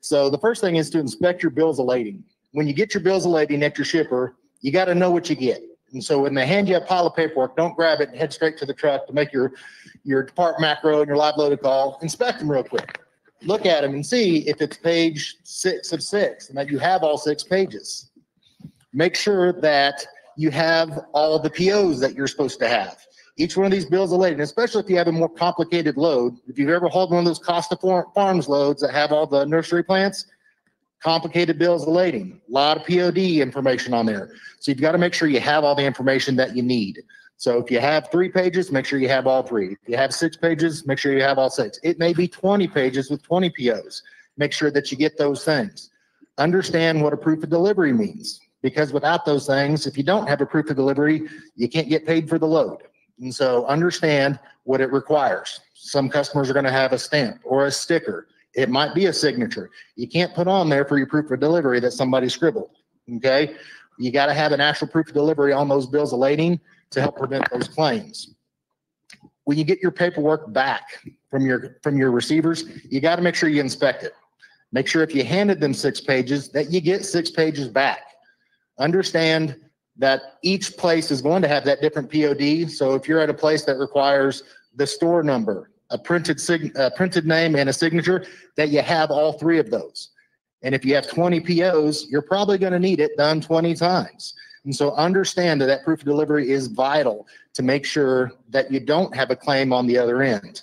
So the first thing is to inspect your bills of lading. When you get your bills of lading at your shipper, you got to know what you get. And so when they hand you a pile of paperwork, don't grab it and head straight to the truck to make your, your depart macro and your live loaded call. Inspect them real quick. Look at them and see if it's page six of six and that you have all six pages. Make sure that you have all the POs that you're supposed to have. Each one of these bills of lading, especially if you have a more complicated load. If you've ever hauled one of those Costa Far- Farms loads that have all the nursery plants, complicated bills of lading, a lot of POD information on there. So you've got to make sure you have all the information that you need. So if you have three pages, make sure you have all three. If you have six pages, make sure you have all six. It may be 20 pages with 20 POs. Make sure that you get those things. Understand what a proof of delivery means, because without those things, if you don't have a proof of delivery, you can't get paid for the load. And so understand what it requires. Some customers are going to have a stamp or a sticker. It might be a signature. You can't put on there for your proof of delivery that somebody scribbled. Okay? You got to have an actual proof of delivery on those bills of lading to help prevent those claims. When you get your paperwork back from your from your receivers, you got to make sure you inspect it. Make sure if you handed them six pages that you get six pages back. Understand that each place is going to have that different POD. So if you're at a place that requires the store number, a printed sig, a printed name and a signature, that you have all three of those. And if you have 20 POs, you're probably going to need it done 20 times. And so understand that that proof of delivery is vital to make sure that you don't have a claim on the other end.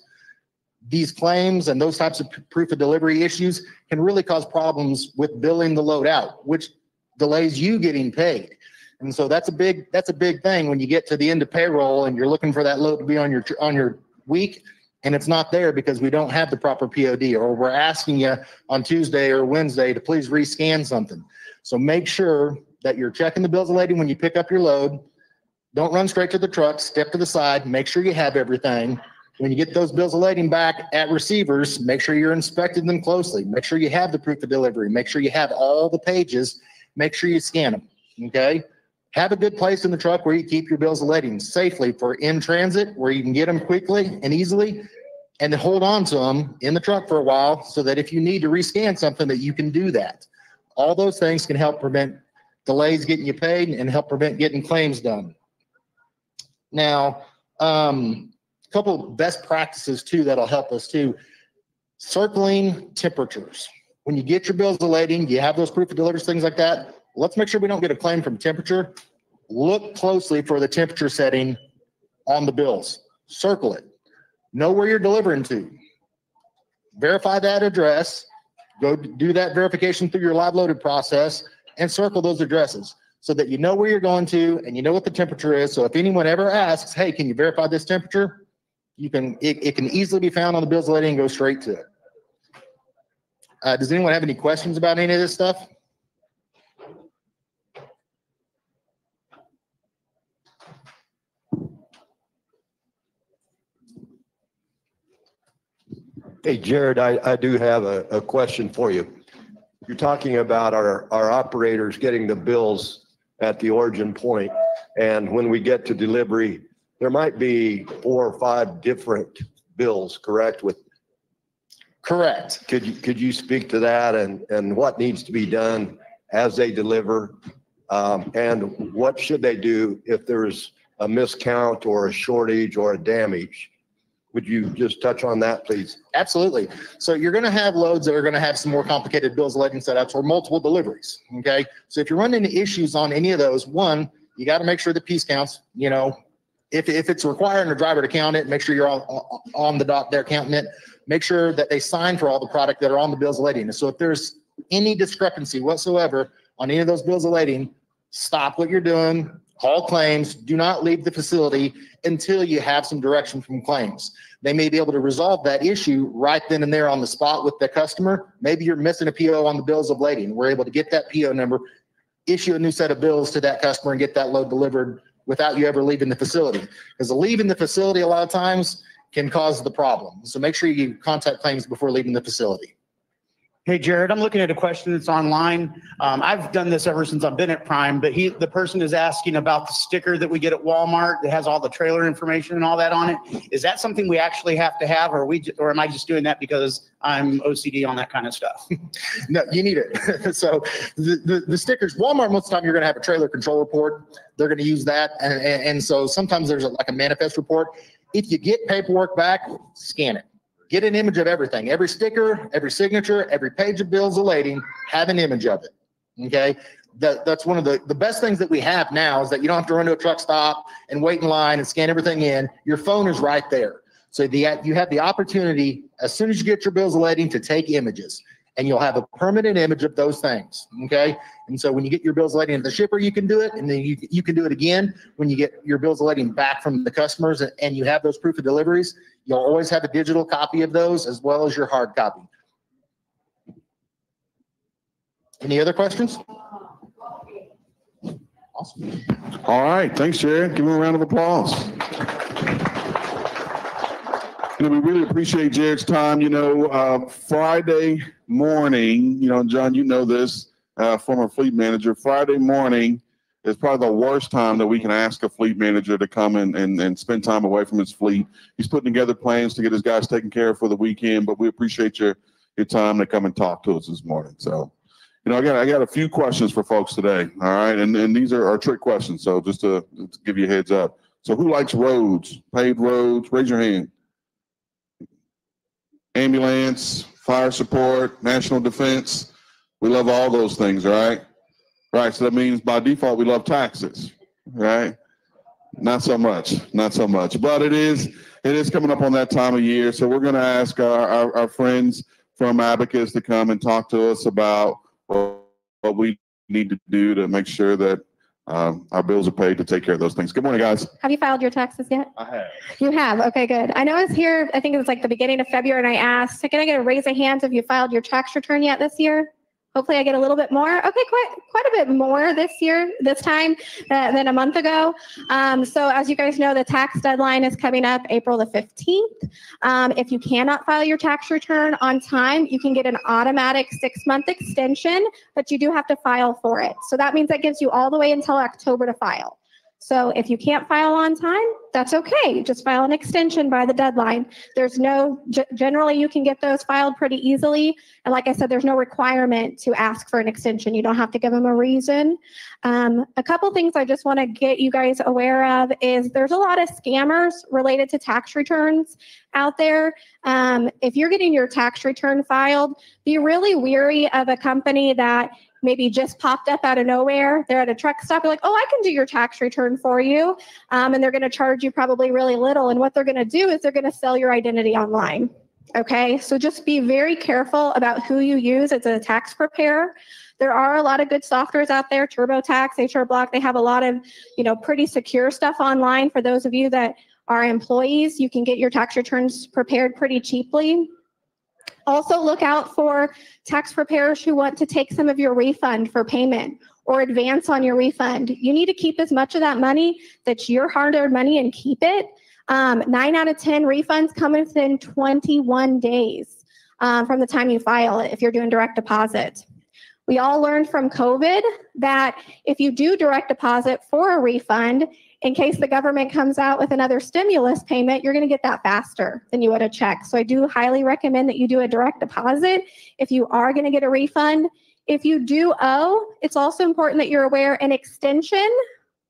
These claims and those types of proof of delivery issues can really cause problems with billing the load out, which delays you getting paid. And so that's a big, that's a big thing when you get to the end of payroll and you're looking for that load to be on your, on your week and it's not there because we don't have the proper POD or we're asking you on Tuesday or Wednesday to please rescan something. So make sure that you're checking the bills of lading when you pick up your load. Don't run straight to the truck, step to the side, make sure you have everything. When you get those bills of lading back at receivers, make sure you're inspecting them closely. Make sure you have the proof of delivery. Make sure you have all the pages. Make sure you scan them. Okay? Have a good place in the truck where you keep your bills of lading safely for in transit, where you can get them quickly and easily, and hold on to them in the truck for a while so that if you need to rescan something, that you can do that. All those things can help prevent delays getting you paid and help prevent getting claims done. Now, um, a couple best practices too that'll help us too. Circling temperatures. When you get your bills of lading, you have those proof of deliveries, things like that. Let's make sure we don't get a claim from temperature. Look closely for the temperature setting on the bills. Circle it. Know where you're delivering to. Verify that address. Go do that verification through your live loaded process and circle those addresses so that you know where you're going to and you know what the temperature is. So if anyone ever asks, hey, can you verify this temperature? You can, it, it can easily be found on the bills lading and go straight to it. Uh, does anyone have any questions about any of this stuff? Hey, Jared, I, I do have a, a question for you. You're talking about our, our operators getting the bills at the origin point, And when we get to delivery, there might be four or five different bills, correct? With Correct. Could you, could you speak to that and, and what needs to be done as they deliver? Um, and what should they do if there's a miscount or a shortage or a damage? Would you just touch on that, please? Absolutely. So you're going to have loads that are going to have some more complicated bills of lading setups or multiple deliveries. Okay. So if you're running into issues on any of those, one, you got to make sure the piece counts. You know, if, if it's requiring a driver to count it, make sure you're on, on the dot there counting it. Make sure that they sign for all the product that are on the bills of lading. So if there's any discrepancy whatsoever on any of those bills of lading, stop what you're doing, call claims, do not leave the facility until you have some direction from claims. They may be able to resolve that issue right then and there on the spot with the customer. Maybe you're missing a PO on the bills of lading. We're able to get that PO number, issue a new set of bills to that customer and get that load delivered without you ever leaving the facility. Because leaving the facility a lot of times can cause the problem. So make sure you contact claims before leaving the facility. Hey, Jared, I'm looking at a question that's online. Um, I've done this ever since I've been at Prime, but he, the person is asking about the sticker that we get at Walmart that has all the trailer information and all that on it. Is that something we actually have to have, or we, or am I just doing that because I'm OCD on that kind of stuff? No, you need it. so the, the, the stickers, Walmart, most of the time you're going to have a trailer control report. They're going to use that. And, and, and so sometimes there's a, like a manifest report. If you get paperwork back, scan it. Get an image of everything. Every sticker, every signature, every page of bills of lading, have an image of it. Okay. That, that's one of the, the best things that we have now is that you don't have to run to a truck stop and wait in line and scan everything in. Your phone is right there. So the, you have the opportunity as soon as you get your bills of lading to take images and you'll have a permanent image of those things. Okay. And so when you get your bills of lading to the shipper, you can do it. And then you, you can do it again when you get your bills of lading back from the customers and, and you have those proof of deliveries. You'll always have a digital copy of those as well as your hard copy. Any other questions? Awesome. All right, thanks, Jared. Give him a round of applause. You know, we really appreciate Jared's time. You know, uh, Friday morning, you know, John, you know this, uh, former fleet manager, Friday morning is probably the worst time that we can ask a fleet manager to come and, and, and spend time away from his fleet. He's putting together plans to get his guys taken care of for the weekend, but we appreciate your, your time to come and talk to us this morning. So, you know, I got I got a few questions for folks today. All right, and and these are our trick questions. So just to, to give you a heads up. So who likes roads, paved roads? Raise your hand. Ambulance, fire support, national defense. We love all those things, right? Right. So that means by default we love taxes, right? Not so much, not so much. But it is it is coming up on that time of year. So we're going to ask our, our, our friends from Abacus to come and talk to us about what we need to do to make sure that um, our bills are paid to take care of those things. Good morning, guys. Have you filed your taxes yet? I have. You have. Okay, good. I know I was here, I think it was like the beginning of February, and I asked, can I get a raise of hands if you filed your tax return yet this year? Hopefully I get a little bit more. Okay, quite quite a bit more this year, this time uh, than a month ago. Um, so as you guys know, the tax deadline is coming up April the 15th. Um, if you cannot file your tax return on time, you can get an automatic six-month extension, but you do have to file for it. So that means that gives you all the way until October to file. So if you can't file on time, that's okay. Just file an extension by the deadline. There's no, generally, you can get those filed pretty easily. And like I said, there's no requirement to ask for an extension. You don't have to give them a reason. Um, a couple things I just want to get you guys aware of is there's a lot of scammers related to tax returns out there. Um, if you're getting your tax return filed, be really weary of a company that maybe just popped up out of nowhere. They're at a truck stop. You're like, oh, I can do your tax return for you. Um, and they're going to charge you probably really little. And what they're going to do is they're going to sell your identity online. Okay, so just be very careful about who you use as a tax preparer. There are a lot of good softwares out there, TurboTax, HR Block. They have a lot of, you know, pretty secure stuff online for those of you that are employees. You can get your tax returns prepared pretty cheaply. Also, look out for tax preparers who want to take some of your refund for payment or advance on your refund. You need to keep as much of that money that's your hard earned money and keep it. Um, nine out of 10 refunds come within 21 days um, from the time you file it if you're doing direct deposit. We all learned from COVID that if you do direct deposit for a refund, in case the government comes out with another stimulus payment, you're going to get that faster than you would a check. So I do highly recommend that you do a direct deposit if you are going to get a refund. If you do owe, it's also important that you're aware an extension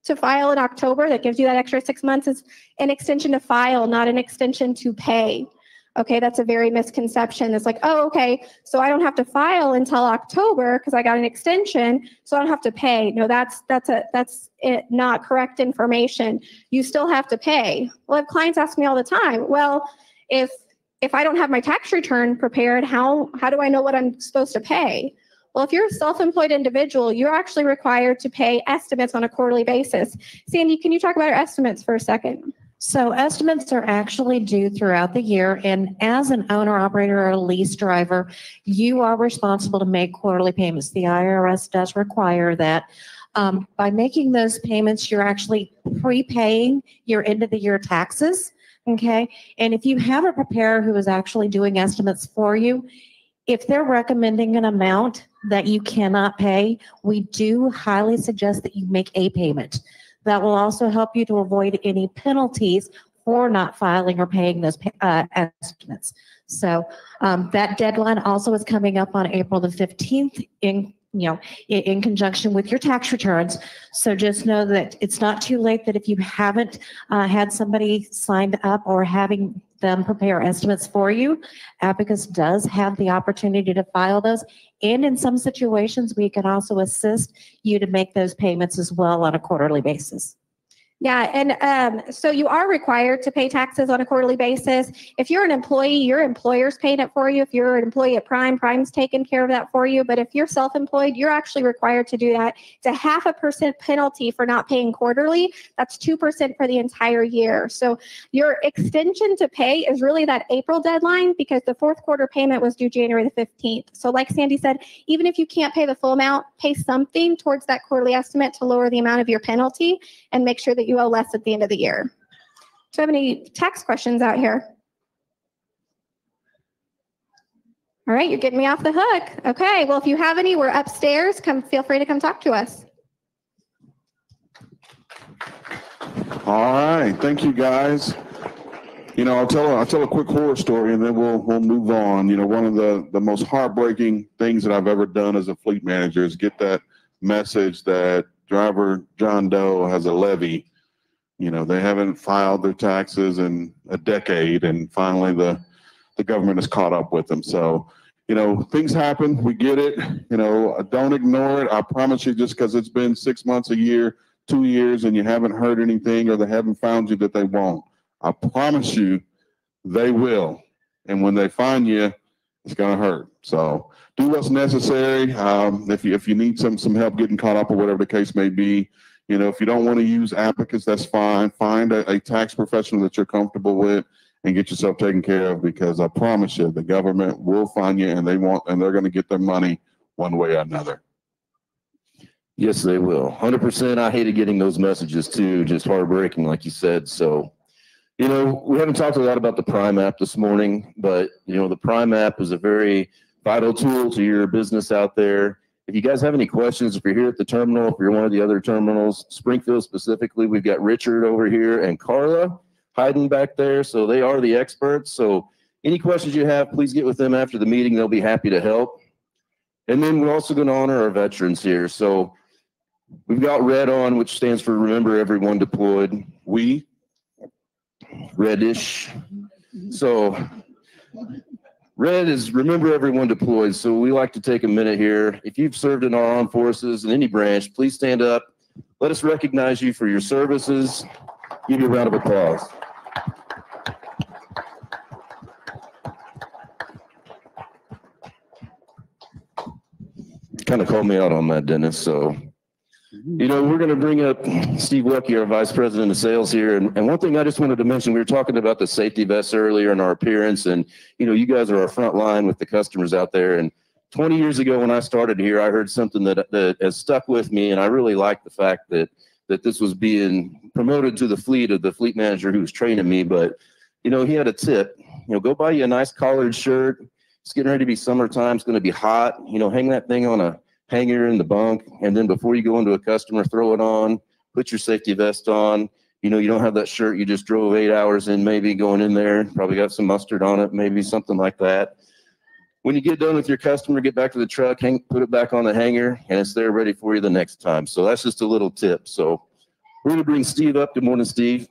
to file in October that gives you that extra six months is an extension to file, not an extension to pay. Okay, that's a very misconception. It's like, oh, okay, so I don't have to file until October because I got an extension, so I don't have to pay. No, that's that's a that's it, not correct information. You still have to pay. Well, I have clients ask me all the time. Well, if if I don't have my tax return prepared, how how do I know what I'm supposed to pay? Well, if you're a self-employed individual, you're actually required to pay estimates on a quarterly basis. Sandy, can you talk about our estimates for a second? So estimates are actually due throughout the year. And as an owner, operator, or a lease driver, you are responsible to make quarterly payments. The IRS does require that. Um, by making those payments, you're actually prepaying your end of the year taxes. Okay. And if you have a preparer who is actually doing estimates for you, if they're recommending an amount that you cannot pay, we do highly suggest that you make a payment. That will also help you to avoid any penalties for not filing or paying those uh, estimates. So um, that deadline also is coming up on April the 15th in you know in, in, conjunction with your tax returns. So just know that it's not too late that if you haven't uh, had somebody signed up or having them prepare estimates for you, Abacus does have the opportunity to file those and in some situations, we can also assist you to make those payments as well on a quarterly basis. Yeah, and um, so you are required to pay taxes on a quarterly basis. If you're an employee, your employer's paying it for you. If you're an employee at Prime, Prime's taking care of that for you. But if you're self-employed, you're actually required to do that. It's a half a percent penalty for not paying quarterly. That's two percent for the entire year. So your extension to pay is really that April deadline because the fourth quarter payment was due January the 15th. So like Sandy said, even if you can't pay the full amount, pay something towards that quarterly estimate to lower the amount of your penalty and make sure that you owe less at the end of the year. Do you have any tax questions out here? All right, you're getting me off the hook. Okay, well, if you have any, we're upstairs. Come, feel free to come talk to us. All right, thank you guys. You know, I'll tell I'll tell a quick horror story, and then we'll we'll move on. You know, one of the the most heartbreaking things that I've ever done as a fleet manager is get that message that driver John Doe has a levy you know they haven't filed their taxes in a decade and finally the the government has caught up with them. So you know things happen. We get it. You know don't ignore it. I promise you just because it's been six months a year two years and you haven't heard anything or they haven't found you that they won't. I promise you they will. And when they find you it's going to hurt. So do what's necessary. Um, if you if you need some some help getting caught up or whatever the case may be you know, if you don't want to use Abacus, that's fine. Find a, a tax professional that you're comfortable with and get yourself taken care of because I promise you the government will find you and they want and they're going to get their money one way or another. Yes, they will. Hundred percent. I hated getting those messages too, just heartbreaking, like you said. So, you know, we haven't talked a lot about the Prime app this morning, but you know, the Prime app is a very vital tool to your business out there. If you guys have any questions, if you're here at the terminal, if you're one of the other terminals, Springfield specifically, we've got Richard over here and Carla hiding back there. So they are the experts. So any questions you have, please get with them after the meeting. They'll be happy to help. And then we're also going to honor our veterans here. So we've got red on, which stands for remember everyone deployed. We, reddish. So red is remember everyone deployed. So we like to take a minute here. If you've served in our armed forces in any branch, please stand up. Let us recognize you for your services. Give you a round of applause. kind of called me out on that, Dennis. So, you know, we're going to bring up Steve Lucky, our Vice President of Sales here. And, and one thing I just wanted to mention, we were talking about the safety vests earlier and our appearance. And, you know, you guys are our front line with the customers out there. And 20 years ago when I started here, I heard something that, that has stuck with me. And I really like the fact that, that this was being promoted to the fleet of the fleet manager who was training me. But, you know, he had a tip, you know, go buy you a nice collared shirt, it's getting ready to be summertime. It's going to be hot. You know, hang that thing on a hanger in the bunk. And then before you go into a customer, throw it on, put your safety vest on. You know, you don't have that shirt you just drove eight hours in, maybe going in there, probably got some mustard on it, maybe something like that. When you get done with your customer, get back to the truck, hang, put it back on the hanger, and it's there ready for you the next time. So that's just a little tip. So we're going to bring Steve up. Good morning, Steve.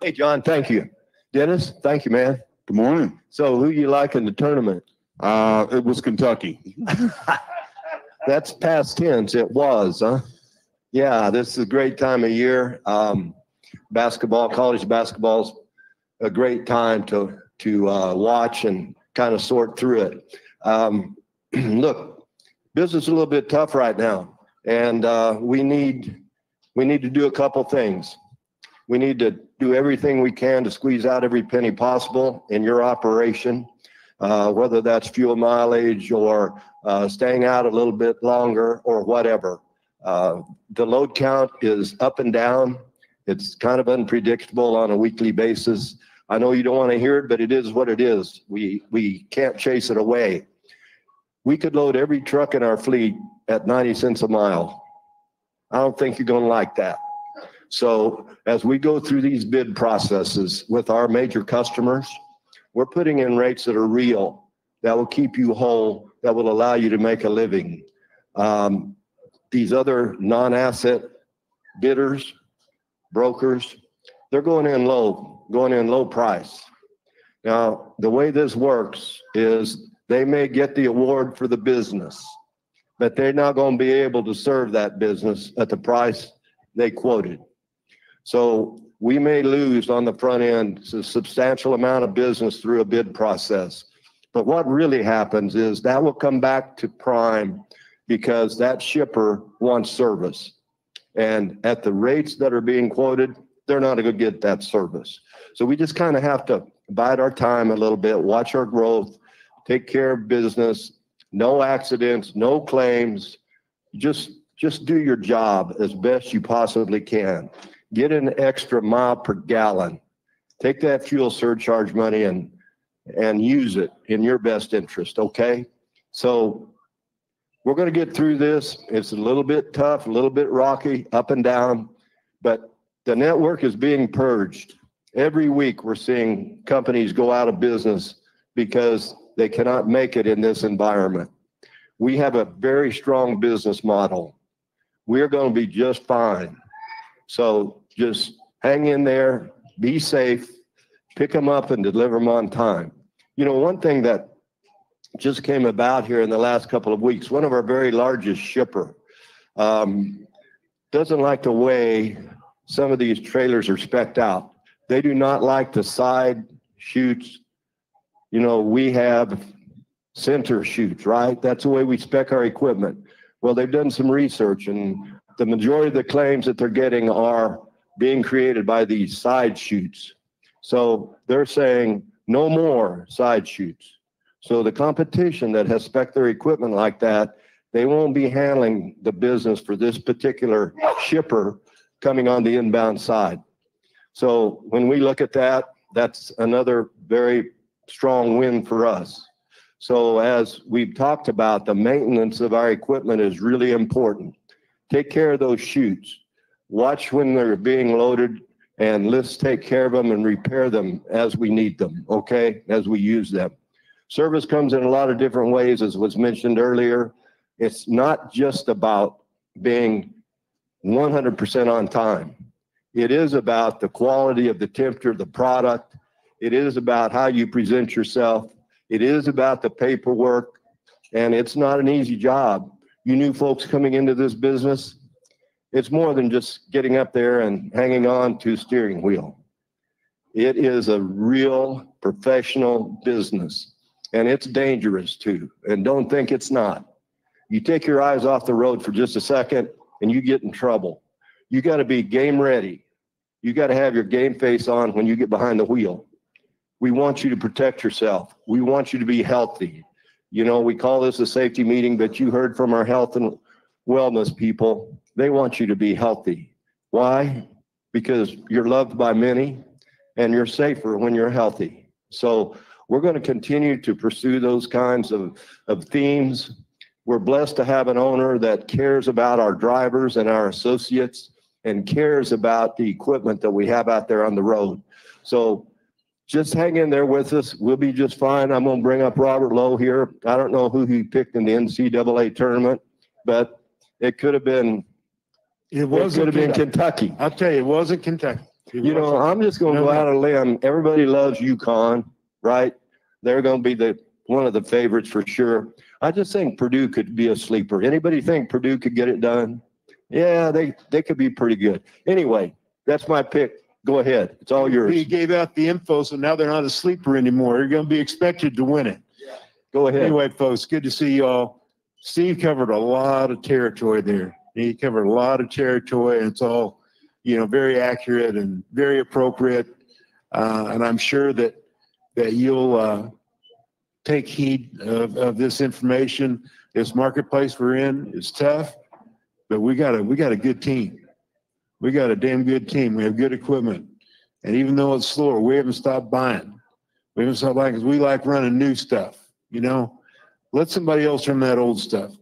Hey, John, thank you. Dennis, thank you, man. Good morning. So who you like in the tournament? Uh, it was Kentucky. That's past tense. It was, huh? Yeah, this is a great time of year. Um, basketball, college basketball's a great time to to uh, watch and kind of sort through it. Um, look, business is a little bit tough right now, and uh, we need we need to do a couple things. We need to do everything we can to squeeze out every penny possible in your operation, uh, whether that's fuel mileage or uh, staying out a little bit longer or whatever. Uh, the load count is up and down. It's kind of unpredictable on a weekly basis. I know you don't want to hear it, but it is what it is. We we can't chase it away. We could load every truck in our fleet at 90 cents a mile. I don't think you're going to like that. So as we go through these bid processes with our major customers, we're putting in rates that are real, that will keep you whole, that will allow you to make a living. Um, these other non-asset bidders, brokers, they're going in low, going in low price. Now, the way this works is they may get the award for the business, but they're not going to be able to serve that business at the price they quoted. So we may lose on the front end a substantial amount of business through a bid process. But what really happens is that will come back to prime because that shipper wants service. And at the rates that are being quoted, they're not going to get that service. So we just kind of have to bide our time a little bit, watch our growth, take care of business, no accidents, no claims. Just just do your job as best you possibly can get an extra mile per gallon. Take that fuel surcharge money and and use it in your best interest, okay? So we're going to get through this. It's a little bit tough, a little bit rocky, up and down, but the network is being purged. Every week we're seeing companies go out of business because they cannot make it in this environment. We have a very strong business model. We're going to be just fine. So just hang in there, be safe, pick them up and deliver them on time. You know, one thing that just came about here in the last couple of weeks, one of our very largest shipper um, doesn't like the way some of these trailers are specked out. They do not like the side chutes. You know, we have center chutes, right? That's the way we spec our equipment. Well, they've done some research and the majority of the claims that they're getting are being created by these side chutes. So they're saying no more side chutes. So the competition that has spec their equipment like that, they won't be handling the business for this particular shipper coming on the inbound side. So when we look at that, that's another very strong win for us. So as we've talked about, the maintenance of our equipment is really important. Take care of those chutes. Watch when they're being loaded and let's take care of them and repair them as we need them, okay? As we use them. Service comes in a lot of different ways, as was mentioned earlier. It's not just about being 100% on time. It is about the quality of the temperature, the product. It is about how you present yourself. It is about the paperwork. And it's not an easy job. You new folks coming into this business, it's more than just getting up there and hanging on to steering wheel. It is a real professional business and it's dangerous too. And don't think it's not. You take your eyes off the road for just a second and you get in trouble. You got to be game ready. You got to have your game face on when you get behind the wheel. We want you to protect yourself. We want you to be healthy. You know, we call this a safety meeting, but you heard from our health and wellness people. They want you to be healthy. Why? Because you're loved by many and you're safer when you're healthy. So we're going to continue to pursue those kinds of, of themes. We're blessed to have an owner that cares about our drivers and our associates and cares about the equipment that we have out there on the road. So just hang in there with us. We'll be just fine. I'm going to bring up Robert Lowe here. I don't know who he picked in the NCAA tournament, but it could have been. It was could have been Kentucky. I'll tell you, it wasn't Kentucky. It You know. I'm just going to No, go out on a limb. Everybody loves UConn, right? They're going to be the one of the favorites for sure. I just think Purdue could be a sleeper. Anybody think Purdue could get it done? Yeah, they they could be pretty good. Anyway, that's my pick. Go ahead. It's all yours. He gave out the info, so now they're not a sleeper anymore. You're going to be expected to win it. Go ahead. Anyway, folks, good to see you all. Steve covered a lot of territory there. He covered a lot of territory, and it's all, you know, very accurate and very appropriate. Uh, and I'm sure that that you'll uh, take heed of, of this information. This marketplace we're in is tough, but we got a we got a good team. We got a damn good team. We have good equipment, and even though it's slower, we haven't stopped buying. We haven't stopped buying because we like running new stuff. You know, let somebody else run that old stuff.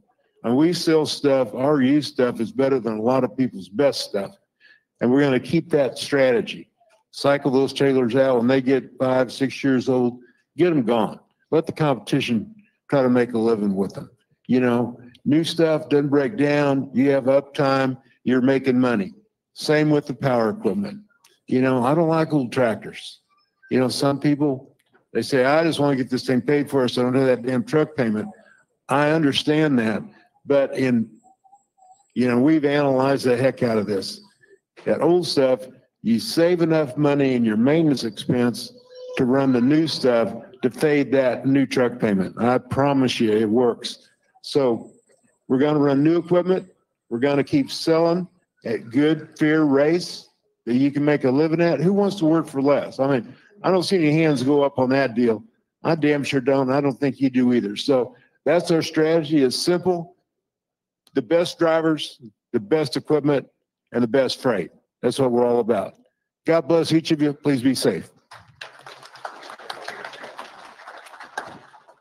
And we sell stuff. Our used stuff is better than a lot of people's best stuff, and we're going to keep that strategy. Cycle those trailers out when they get five, six years old. Get them gone. Let the competition try to make a living with them. You know, new stuff doesn't break down. You have uptime. You're making money. Same with the power equipment. You know, I don't like old tractors. You know, some people, they say, I just want to get this thing paid for so I don't have that damn truck payment. I understand that. But in, you know, we've analyzed the heck out of this. That old stuff, you save enough money in your maintenance expense to run the new stuff to fade that new truck payment. I promise you it works. So we're going to run new equipment. We're going to keep selling at good, fair rates that you can make a living at. Who wants to work for less? I mean, I don't see any hands go up on that deal. I damn sure don't. I don't think you do either. So that's our strategy. It's simple. The best drivers, the best equipment, and the best freight. That's what we're all about. God bless each of you. Please be safe.